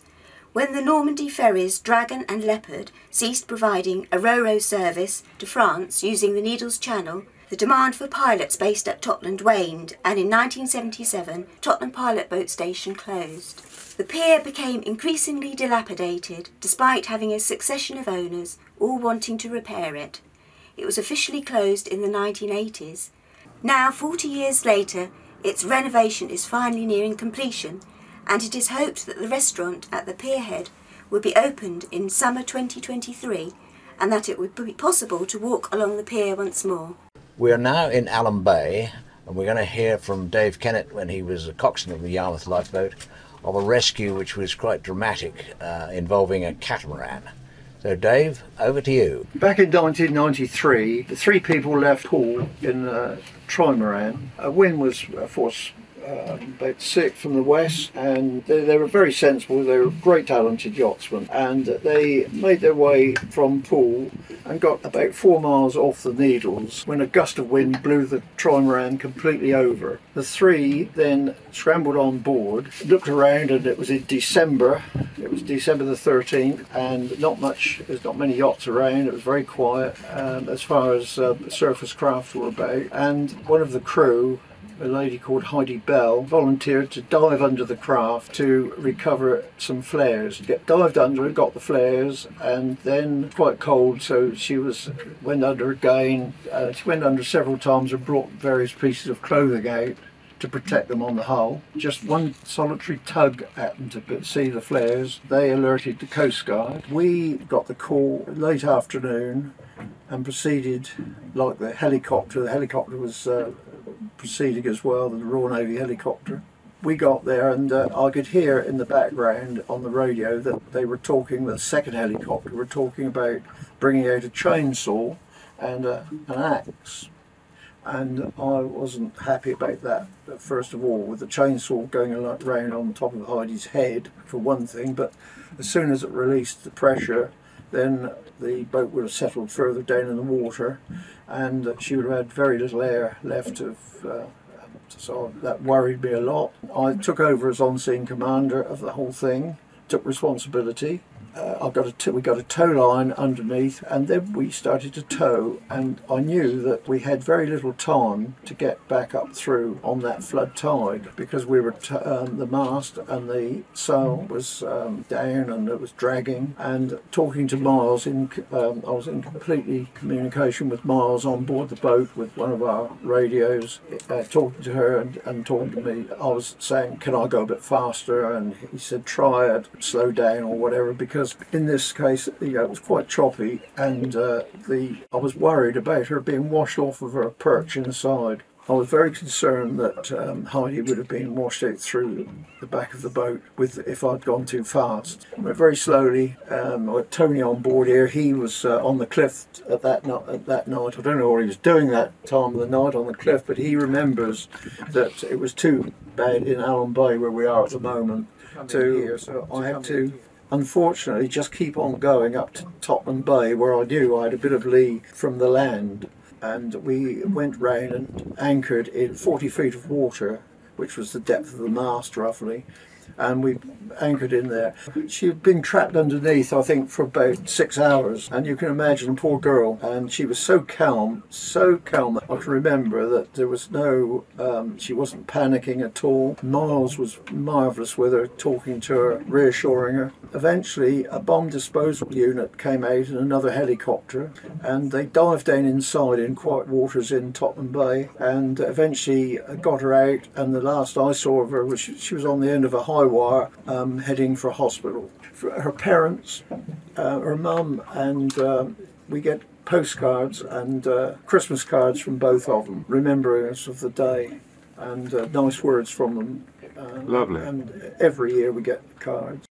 When the Normandy ferries Dragon and Leopard ceased providing a ro-ro service to France using the Needles Channel, the demand for pilots based at Totland waned, and in 1977, Totland Pilot Boat Station closed. The pier became increasingly dilapidated, despite having a succession of owners all wanting to repair it. It was officially closed in the 1980s. Now, 40 years later, its renovation is finally nearing completion, and it is hoped that the restaurant at the pierhead will be opened in summer 2023 and that it would be possible to walk along the pier once more. We are now in Alum Bay, and we're going to hear from Dave Kennett when he was a coxswain of the Yarmouth lifeboat of a rescue which was quite dramatic uh, involving a catamaran. So, Dave, over to you. Back in 1993, the three people left Poole in a Trimaran. A wind was, of course, uh, about six from the west, and they, they were very sensible. They were great, talented yachtsmen, and they made their way from Poole and got about four miles off the Needles when a gust of wind blew the trimaran completely over. The three then scrambled on board, looked around, and it was in December. It was December the 13th, and not much. There's not many yachts around. It was very quiet um, as far as uh, surface craft were about, and one of the crew a lady called Heidi Bell volunteered to dive under the craft to recover some flares. Get dived under, and got the flares, and then quite cold, so she was went under again. Uh, she went under several times and brought various pieces of clothing out to protect them on the hull. Just one solitary tug happened to see the flares. They alerted the Coast Guard. We got the call late afternoon and proceeded like the helicopter. The helicopter was uh, proceeding as well, the Royal Navy helicopter. We got there and uh, I could hear in the background on the radio that they were talking, the second helicopter were talking about bringing out a chainsaw and uh, an axe. and I wasn't happy about that. First of all, with the chainsaw going around on top of Heidi's head, for one thing, but as soon as it released the pressure, then the boat would have settled further down in the water, and she would have had very little air left of. Uh, so that worried me a lot. I took over as on-scene commander of the whole thing, took responsibility, uh, I got a t- we got a tow line underneath, and then we started to tow. And I knew that we had very little time to get back up through on that flood tide because we were t- um, the mast and the sail was um, down and it was dragging. And talking to Miles, in um, I was in completely communication with Miles on board the boat with one of our radios, uh, talking to her and, and talking to me. I was saying, "Can I go a bit faster?" And he said, "Try it, slow down or whatever," because because in this case, you know, it was quite choppy, and uh, the I was worried about her being washed off of her perch inside. I was very concerned that um, Heidi would have been washed out through the back of the boat with if I'd gone too fast. Went very slowly. Um, I had Tony on board here. He was uh, on the cliff at that, no- at that night. I don't know what he was doing that time of the night on the cliff, but he remembers that it was too bad in Alum Bay where we are at the moment to. So I had to unfortunately just keep on going up to Totland Bay where I knew I had a bit of lee from the land. And we went round and anchored in 40 feet of water which was the depth of the mast roughly and we anchored in there. She'd been trapped underneath, I think, for about six hours, and you can imagine, a poor girl. And she was so calm, so calm. I can remember that there was no, um, she wasn't panicking at all. Miles was marvellous with her, talking to her, reassuring her. Eventually, a bomb disposal unit came out in another helicopter, and they dived down inside in quiet waters in Totland Bay, and eventually got her out. And the last I saw of her was she was on the end of a high wire um, heading for a hospital. For her parents, uh, her mum, and um, we get postcards and uh, Christmas cards from both of them, remembering us of the day, and uh, nice words from them. Uh, Lovely. And every year we get cards.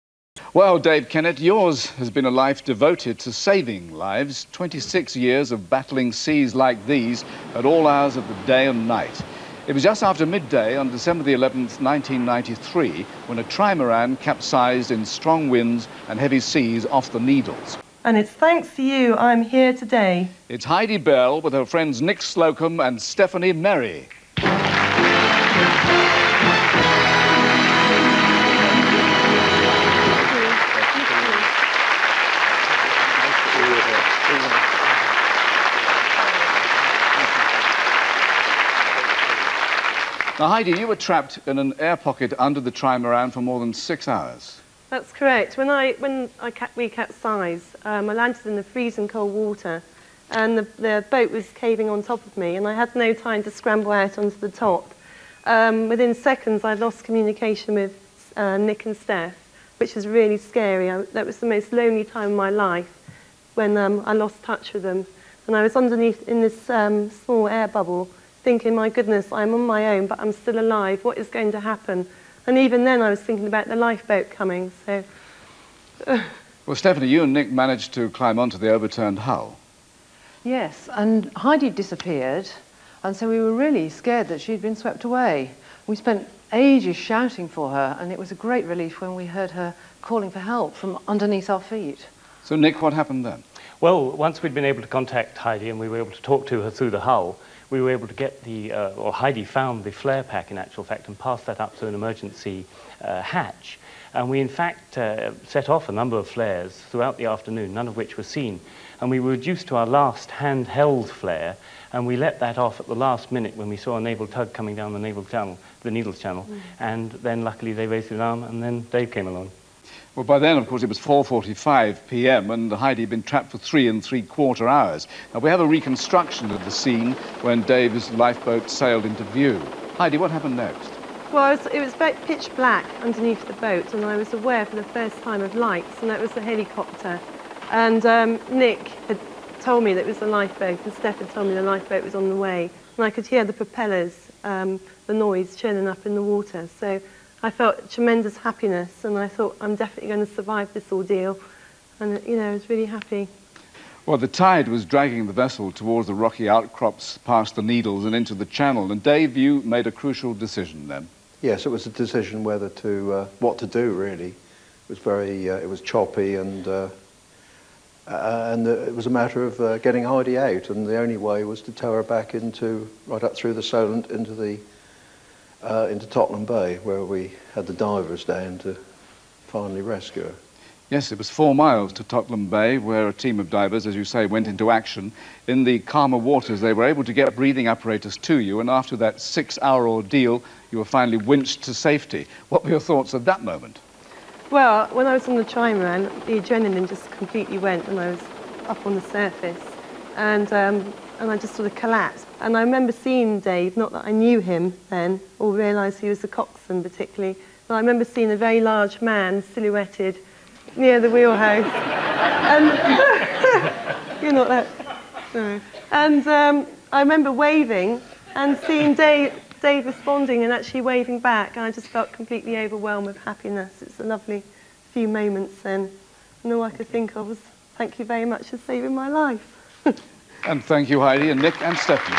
Well, Dave Kennett, yours has been a life devoted to saving lives. 26 years of battling seas like these at all hours of the day and night. It was just after midday on December the 11th, 1993, when a trimaran capsized in strong winds and heavy seas off the Needles. And it's thanks to you I'm here today. It's Heidi Bell with her friends Nick Slocum and Stephanie Merry. Now, Heidi, you were trapped in an air pocket under the trimaran for more than six hours. That's correct. When I when I ca we capsized, um, I landed in the freezing cold water, and the, the boat was caving on top of me, and I had no time to scramble out onto the top. Um, within seconds, I lost communication with uh, Nick and Steph, which was really scary. I, that was the most lonely time of my life when um, I lost touch with them, and I was underneath in this um, small air bubble thinking, "My goodness, I'm on my own, but I'm still alive. What is going to happen?" And even then, I was thinking about the lifeboat coming. So. Well, Stephanie, you and Nick managed to climb onto the overturned hull. Yes, and Heidi disappeared, and so we were really scared that she'd been swept away. We spent ages shouting for her, and it was a great relief when we heard her calling for help from underneath our feet. So, Nick, what happened then? Well, once we'd been able to contact Heidi and we were able to talk to her through the hull, we were able to get the, uh, or Heidi found the flare pack in actual fact and passed that up to an emergency uh, hatch. And we in fact uh, set off a number of flares throughout the afternoon, none of which were seen. And we were reduced to our last handheld flare, and we let that off at the last minute when we saw a naval tug coming down the naval channel, the Needles Channel. Mm. And then luckily they raised the alarm, and then Dave came along. Well, by then, of course, it was 4.45 p.m. and Heidi had been trapped for three and three-quarter hours. Now, we have a reconstruction of the scene when Dave's lifeboat sailed into view. Heidi, what happened next? Well, was, it was pitch black underneath the boat, and I was aware for the first time of lights, and that was the helicopter. And um, Nick had told me that it was the lifeboat, and Steph had told me the lifeboat was on the way. And I could hear the propellers, um, the noise churning up in the water. So I felt tremendous happiness, and I thought I'm definitely going to survive this ordeal. And you know, I was really happy. Well, the tide was dragging the vessel towards the rocky outcrops, past the Needles and into the channel. And Dave, you made a crucial decision then. Yes, it was a decision whether to uh, what to do. Really, it was very uh, it was choppy and uh, uh, and it was a matter of uh, getting Heidi out, and the only way was to tow her back into right up through the Solent into the uh, into Totland Bay, where we had the divers down to finally rescue her. Yes, it was four miles to Totland Bay, where a team of divers, as you say, went into action. In the calmer waters, they were able to get breathing apparatus to you, and after that six-hour ordeal, you were finally winched to safety. What were your thoughts at that moment? Well, when I was on the trimaran, the adrenaline just completely went and I was up on the surface. And, um, and I just sort of collapsed. And I remember seeing Dave, not that I knew him then, or realised he was a coxswain particularly, but I remember seeing a very large man silhouetted near the wheelhouse. and you're not that. No. And um, I remember waving and seeing Dave, Dave responding and actually waving back, and I just felt completely overwhelmed with happiness. It's a lovely few moments then. And all I could think of was, thank you very much for saving my life. And thank you, Heidi, and Nick and Stephanie.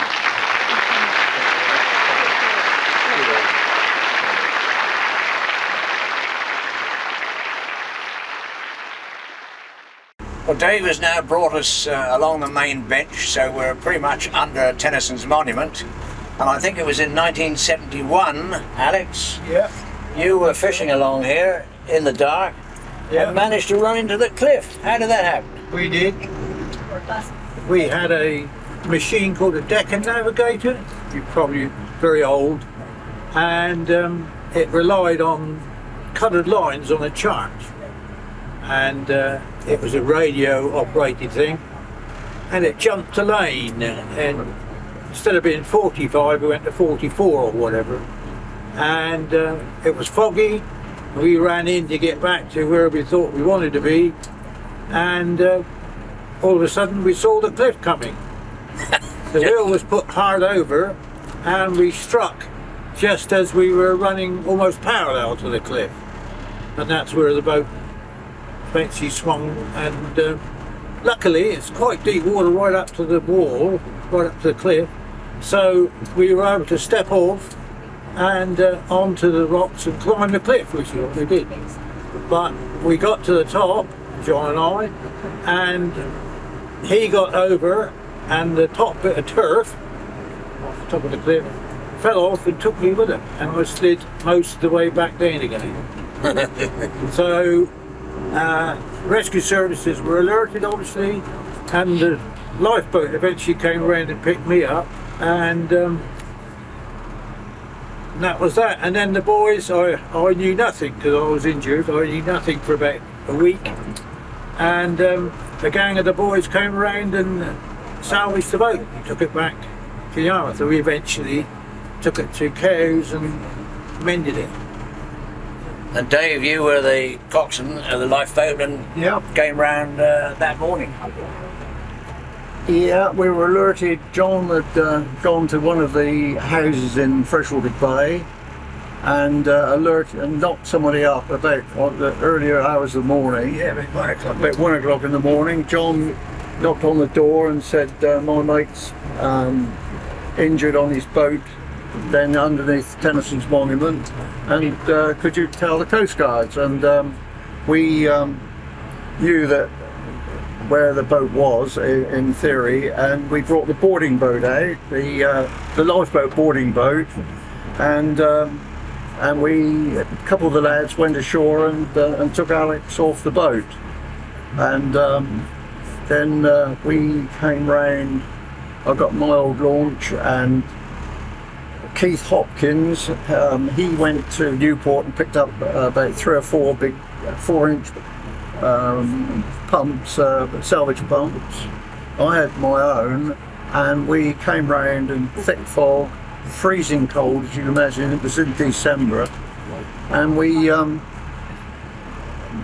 Well, Dave has now brought us uh, along the main bench, so we're pretty much under Tennyson's monument. And I think it was in 1971, Alex. Yeah. You were fishing along here in the dark Yeah. and managed to run into the cliff. How did that happen? We did. We had a machine called a Decca Navigator. You're probably very old. And um, it relied on coloured lines on a chart. And uh, it was a radio operated thing. And it jumped a lane. And instead of being 45, we went to 44 or whatever. And uh, it was foggy. We ran in to get back to where we thought we wanted to be. And uh, all of a sudden we saw the cliff coming. the wheel was put hard over and we struck just as we were running almost parallel to the cliff. And that's where the boat eventually swung and uh, luckily it's quite deep water right up to the wall, right up to the cliff. So we were able to step off and uh, onto the rocks and climb the cliff, which is what we did. But we got to the top, John and I, and he got over and the top bit of turf off the top of the cliff fell off and took me with it and I slid most of the way back down again. so uh, rescue services were alerted obviously and the lifeboat eventually came around and picked me up and um, that was that. And then the boys, I, I knew nothing because I was injured. I knew nothing for about a week. And um, the gang of the boys came around and salvaged the boat and took it back to Yarmouth. So we eventually took it to Cowes and mended it. And Dave, you were the coxswain of the lifeboat and Yeah. came round uh, that morning. Yeah, we were alerted. John had uh, gone to one of the houses in Freshwater Bay and uh, alert and knocked somebody up about what, the earlier hours of the morning. Yeah, about one o'clock. About one o'clock in the morning, John knocked on the door and said, uh, "My mate's um, injured on his boat, then underneath Tennyson's monument, and uh, could you tell the Coast Guards?" And um, we um, knew that where the boat was in theory, and we brought the boarding boat out, the uh, the lifeboat boarding boat, and um, and we a couple of the lads went ashore and uh, and took Alex off the boat, and um, then uh, we came round. I got my old launch and. Keith Hopkins, um, he went to Newport and picked up uh, about three or four big uh, four-inch um, pumps, uh, salvage pumps. I had my own, and we came round in thick fog, freezing cold, as you can imagine. It was in December, and we um,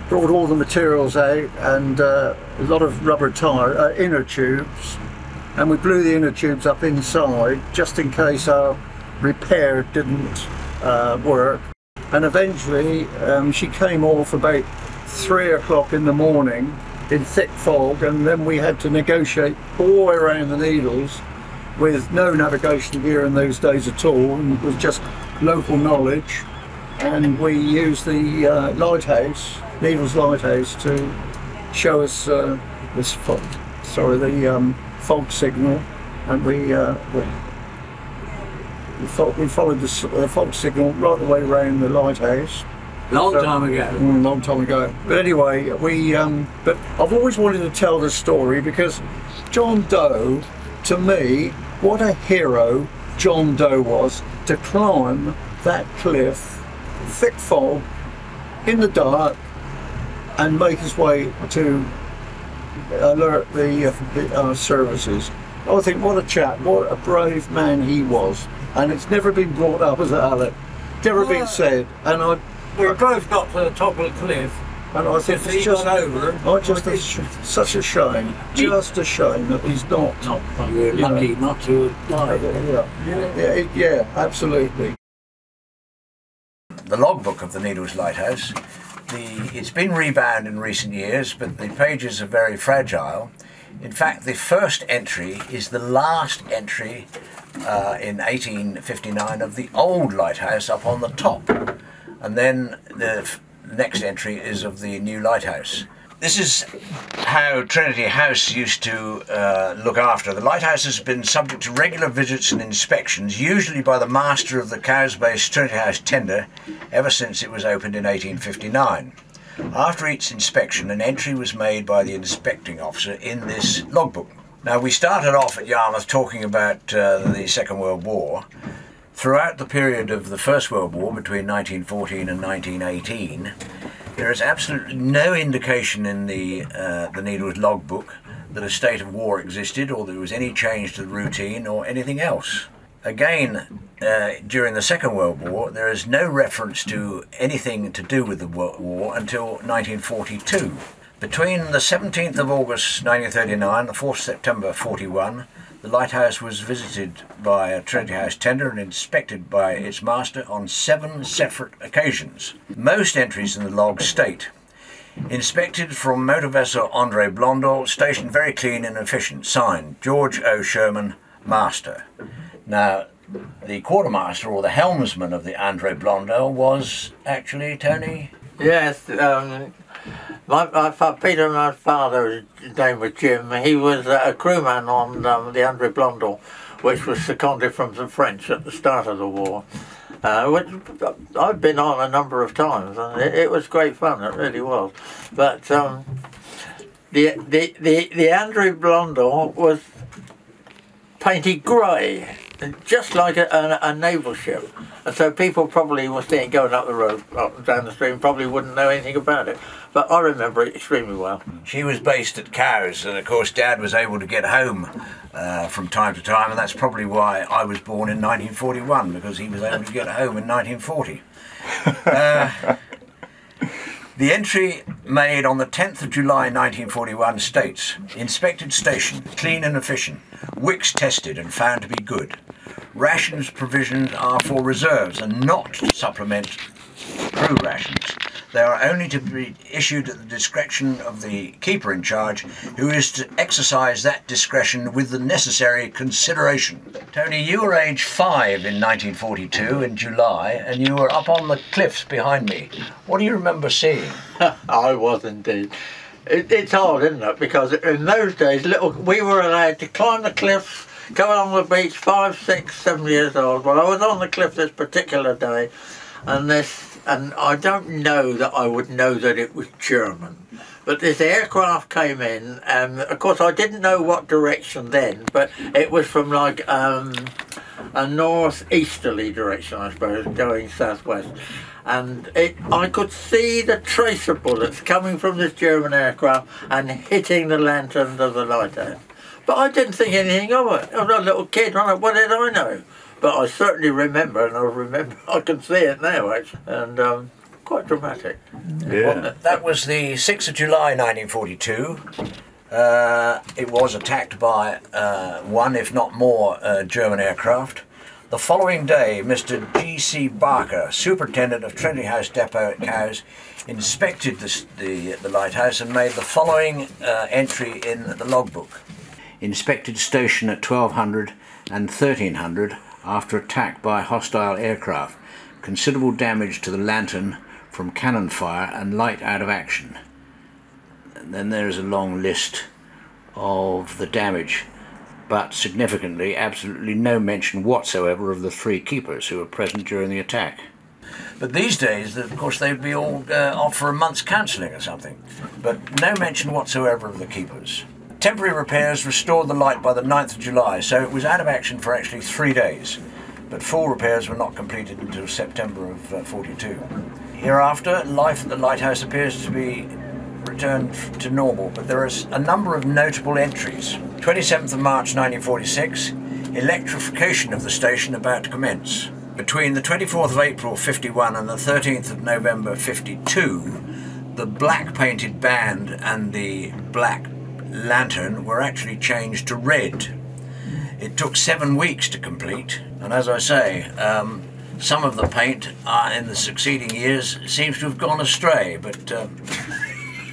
brought all the materials out and uh, a lot of rubber tire uh, inner tubes, and we blew the inner tubes up inside just in case our repair didn't uh, work. And eventually, um, she came off about three o'clock in the morning in thick fog, and then we had to negotiate all the way around the Needles with no navigation gear in those days at all, and it was just local knowledge. And we used the uh, lighthouse, Needles Lighthouse, to show us uh, this fog, sorry, the um, fog signal, and we, uh, we we, fo- we followed the fog signal right the way around the lighthouse. Long So- time ago. Mm, long time ago. But anyway, we. Um, but I've always wanted to tell this story because John Doe, to me, what a hero John Doe was to climb that cliff, thick fog, in the dark, and make his way to alert the, uh, the uh, services. I think what a chap, what a brave man he was, and it's never been brought up as a Alec, never been said, and I We both got to the top of the cliff. And I think it's just, over, oh, just a, such a shame, just a shame that he's not. you were lucky not to die. Yeah, yeah, it- yeah, absolutely. the logbook of the Needles Lighthouse. The, it's been rebound in recent years, but the pages are very fragile. In fact, the first entry is the last entry uh, in 1859 of the old lighthouse up on the top, and then the next entry is of the new lighthouse. This is how Trinity House used to uh, look after. The lighthouse has been subject to regular visits and inspections, usually by the master of the Cowes Base Trinity House tender, ever since it was opened in 1859. After each inspection, an entry was made by the inspecting officer in this logbook. Now, we started off at Yarmouth talking about uh, the Second World War. Throughout the period of the First World War, between 1914 and 1918, there is absolutely no indication in the uh, the Needles logbook that a state of war existed, or there was any change to the routine, or anything else. Again, uh, during the Second World War, there is no reference to anything to do with the war until 1942. Between the 17th of August 1939 and the 4th September 41, the lighthouse was visited by a Trinity House tender and inspected by its master on seven separate occasions. Most entries in the log state Inspected from motor vessel Andre Blondel, stationed very clean and efficient. Signed, George O. Sherman, Master. Now, the quartermaster or the helmsman of the Andre Blondel was actually Tony. Yes, um, my, my Peter, my father, his name was Jim. He was uh, a crewman on um, the Andre Blondel, which was seconded from the French at the start of the war. Uh, which I've been on a number of times, and it, it was great fun. It really was. But um, the the the the Andre Blondel was painted grey, just like a, a, a naval ship. And so people probably were seeing going up the road, up down the stream, probably wouldn't know anything about it. But I remember it extremely well. She was based at Cowes, and of course, Dad was able to get home uh, from time to time, and that's probably why I was born in 1941 because he was able to get home in 1940. Uh, the entry made on the 10th of July 1941 states Inspected station, clean and efficient. Wicks tested and found to be good. Rations provisions are for reserves and not to supplement crew rations. They are only to be issued at the discretion of the keeper in charge, who is to exercise that discretion with the necessary consideration. Tony, you were age five in 1942 in July, and you were up on the cliffs behind me. What do you remember seeing? I was indeed. It, it's hard, isn't it? Because in those days, little we were allowed to climb the cliffs, go along the beach, five, six, seven years old. Well, I was on the cliff this particular day, and this, and I don't know that I would know that it was German. But this aircraft came in, and of course I didn't know what direction then, but it was from like um, a northeasterly direction, I suppose, going southwest. And it, I could see the tracer bullets coming from this German aircraft and hitting the lanterns of the lighthouse. But I didn't think anything of it. I was a little kid. I what did I know? But I certainly remember, and I remember I can see it now, actually, and um, quite dramatic. Well, that was the 6th of July 1942. Uh, it was attacked by uh, one, if not more, uh, German aircraft. The following day, Mr. G.C. Barker, Superintendent of Trinity House Depot at Cowes, inspected the, the, the lighthouse and made the following uh, entry in the logbook. Inspected station at 1200 and 1300 after attack by hostile aircraft. Considerable damage to the lantern from cannon fire and light out of action. And then there is a long list of the damage but significantly, absolutely no mention whatsoever of the three keepers who were present during the attack. But these days, of course, they'd be all uh, off for a month's counselling or something. But no mention whatsoever of the keepers. Temporary repairs restored the light by the 9th of July, so it was out of action for actually three days. But full repairs were not completed until September of uh, 42. Hereafter, life at the lighthouse appears to be returned to normal, but there is a number of notable entries. 27th of March 1946, electrification of the station about to commence. Between the 24th of April 51 and the 13th of November 52, the black painted band and the black lantern were actually changed to red. It took seven weeks to complete, and as I say, um, some of the paint uh, in the succeeding years seems to have gone astray, but uh,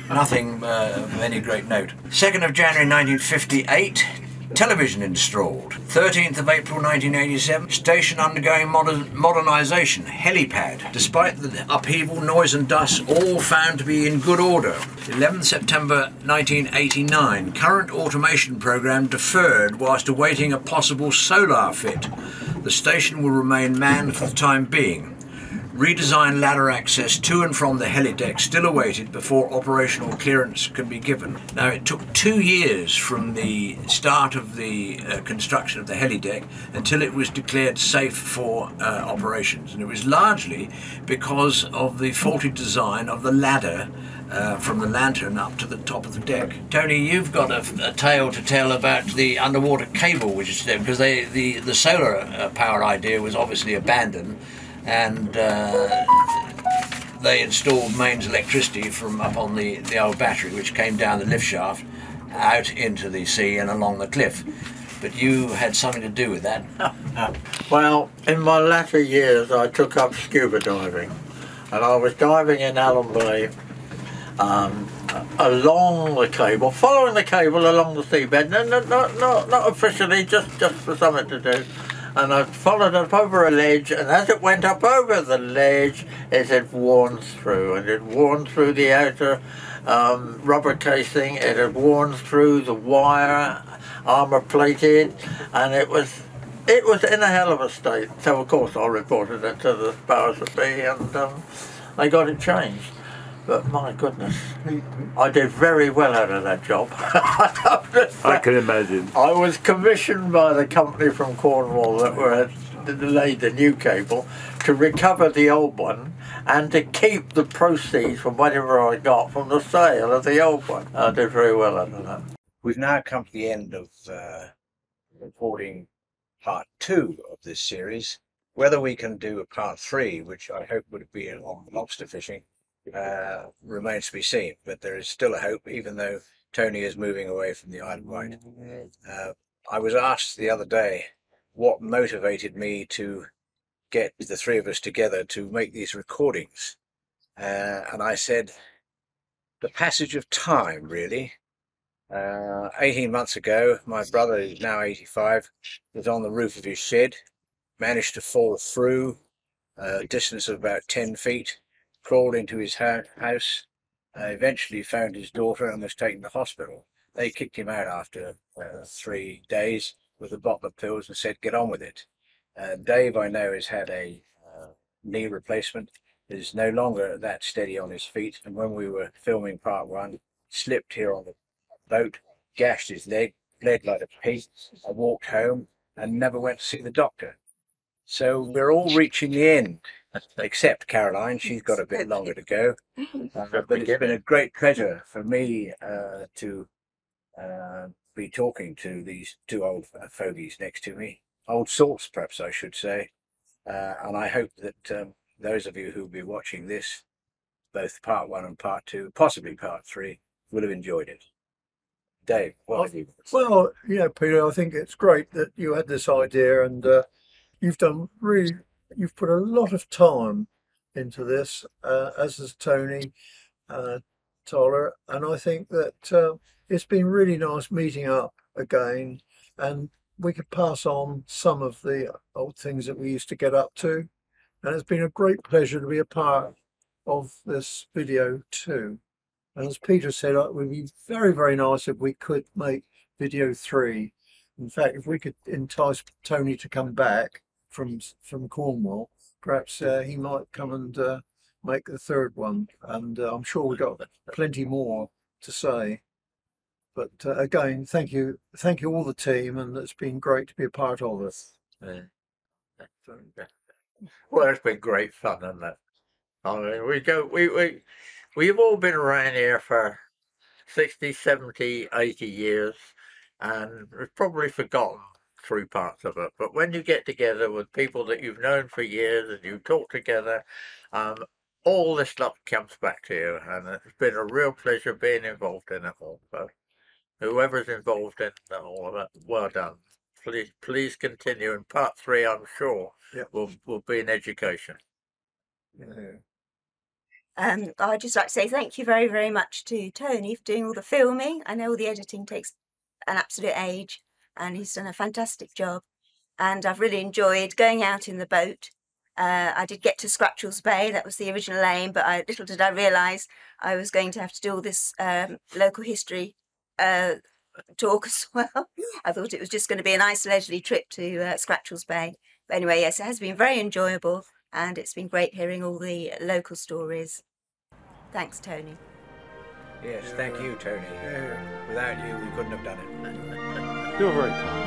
nothing uh, of any great note. 2nd of January 1958, television installed. 13th of April 1987, station undergoing modern, modernisation, helipad. Despite the upheaval, noise and dust, all found to be in good order. 11th September 1989, current automation program deferred whilst awaiting a possible solar fit. The station will remain manned for the time being. Redesigned ladder access to and from the helideck still awaited before operational clearance can be given. Now, it took two years from the start of the uh, construction of the helideck until it was declared safe for uh, operations, and it was largely because of the faulty design of the ladder uh, from the lantern up to the top of the deck. Tony, you've got a, a tale to tell about the underwater cable which is there because they, the, the solar uh, power idea was obviously abandoned and uh, they installed mains electricity from up on the, the old battery which came down the lift shaft out into the sea and along the cliff. But you had something to do with that. Well, in my latter years, I took up scuba diving, and I was diving in Alum Bay um, along the cable, following the cable along the seabed, no, no, not, not, not officially, just, just for something to do. And I followed up over a ledge, and as it went up over the ledge, it had worn through, and it worn through the outer um, rubber casing, it had worn through the wire, armour plated, and it was it was in a hell of a state. So of course I reported it to the powers that be, and um, they got it changed. But my goodness, I did very well out of that job. I can imagine. I was commissioned by the company from Cornwall that were laid the new cable to recover the old one and to keep the proceeds from whatever I got from the sale of the old one. I did very well out of that. We've now come to the end of uh, recording part two of this series. Whether we can do a part three, which I hope would be on lobster fishing, uh, remains to be seen. But there is still a hope, even though Tony is moving away from the Isle of Wight. Uh, I was asked the other day what motivated me to get the three of us together to make these recordings. Uh, and I said, the passage of time, really. Uh, 18 months ago, my brother, who's now 85, was on the roof of his shed, managed to fall through a distance of about 10 feet, crawled into his house, uh, eventually found his daughter and was taken to hospital. They kicked him out after uh, three days with a bottle of pills and said, get on with it. Uh, Dave, I know, has had a uh, knee replacement, is no longer that steady on his feet. And when we were filming part one, slipped here on the boat, gashed his leg, bled like a pig. I walked home and never went to see the doctor. So we're all reaching the end, except Caroline. She's got a bit longer to go. Uh, but it's been a great pleasure for me uh, to uh, be talking to these two old fogies next to me. Old salts, perhaps I should say. Uh, and I hope that um, those of you who will be watching this, both part one and part two, possibly part three, will have enjoyed it. Dave, what have you? Well, yeah, Peter, I think it's great that you had this idea and uh, you've done really, you've put a lot of time into this, uh, as has Tony uh, Toller, and I think that uh, it's been really nice meeting up again, and we could pass on some of the old things that we used to get up to, and it's been a great pleasure to be a part of this video too. And as Peter said, it would be very, very nice if we could make video three. In fact, if we could entice Tony to come back from from Cornwall, perhaps uh, he might come and uh, make the third one. And uh, I'm sure we've got plenty more to say. But uh, again, thank you, thank you all the team, and it's been great to be a part of it. Yeah. Well, it's been great fun, hasn't it? I mean, we go, we, we, we've all been around here for 60, 70, 80 years, and we've probably forgotten through parts of it. But when you get together with people that you've known for years and you talk together, um, all this stuff comes back to you, and it's been a real pleasure being involved in it all. So, whoever's involved in all of it, well done. Please, please continue. And part three, I'm sure Yep. will will be an education. Yeah. Um, I'd just like to say thank you very, very much to Tony for doing all the filming. I know all the editing takes an absolute age, and he's done a fantastic job. And I've really enjoyed going out in the boat. Uh, I did get to Scratchell's Bay, that was the original aim, but I, little did I realise I was going to have to do all this um, local history uh, talk as well. I thought it was just going to be an nice leisurely trip to uh, Scratchell's Bay. But anyway, yes, it has been very enjoyable and it's been great hearing all the local stories. Thanks, Tony. Yes, thank you, Tony. Without you, we couldn't have done it. You're very kind.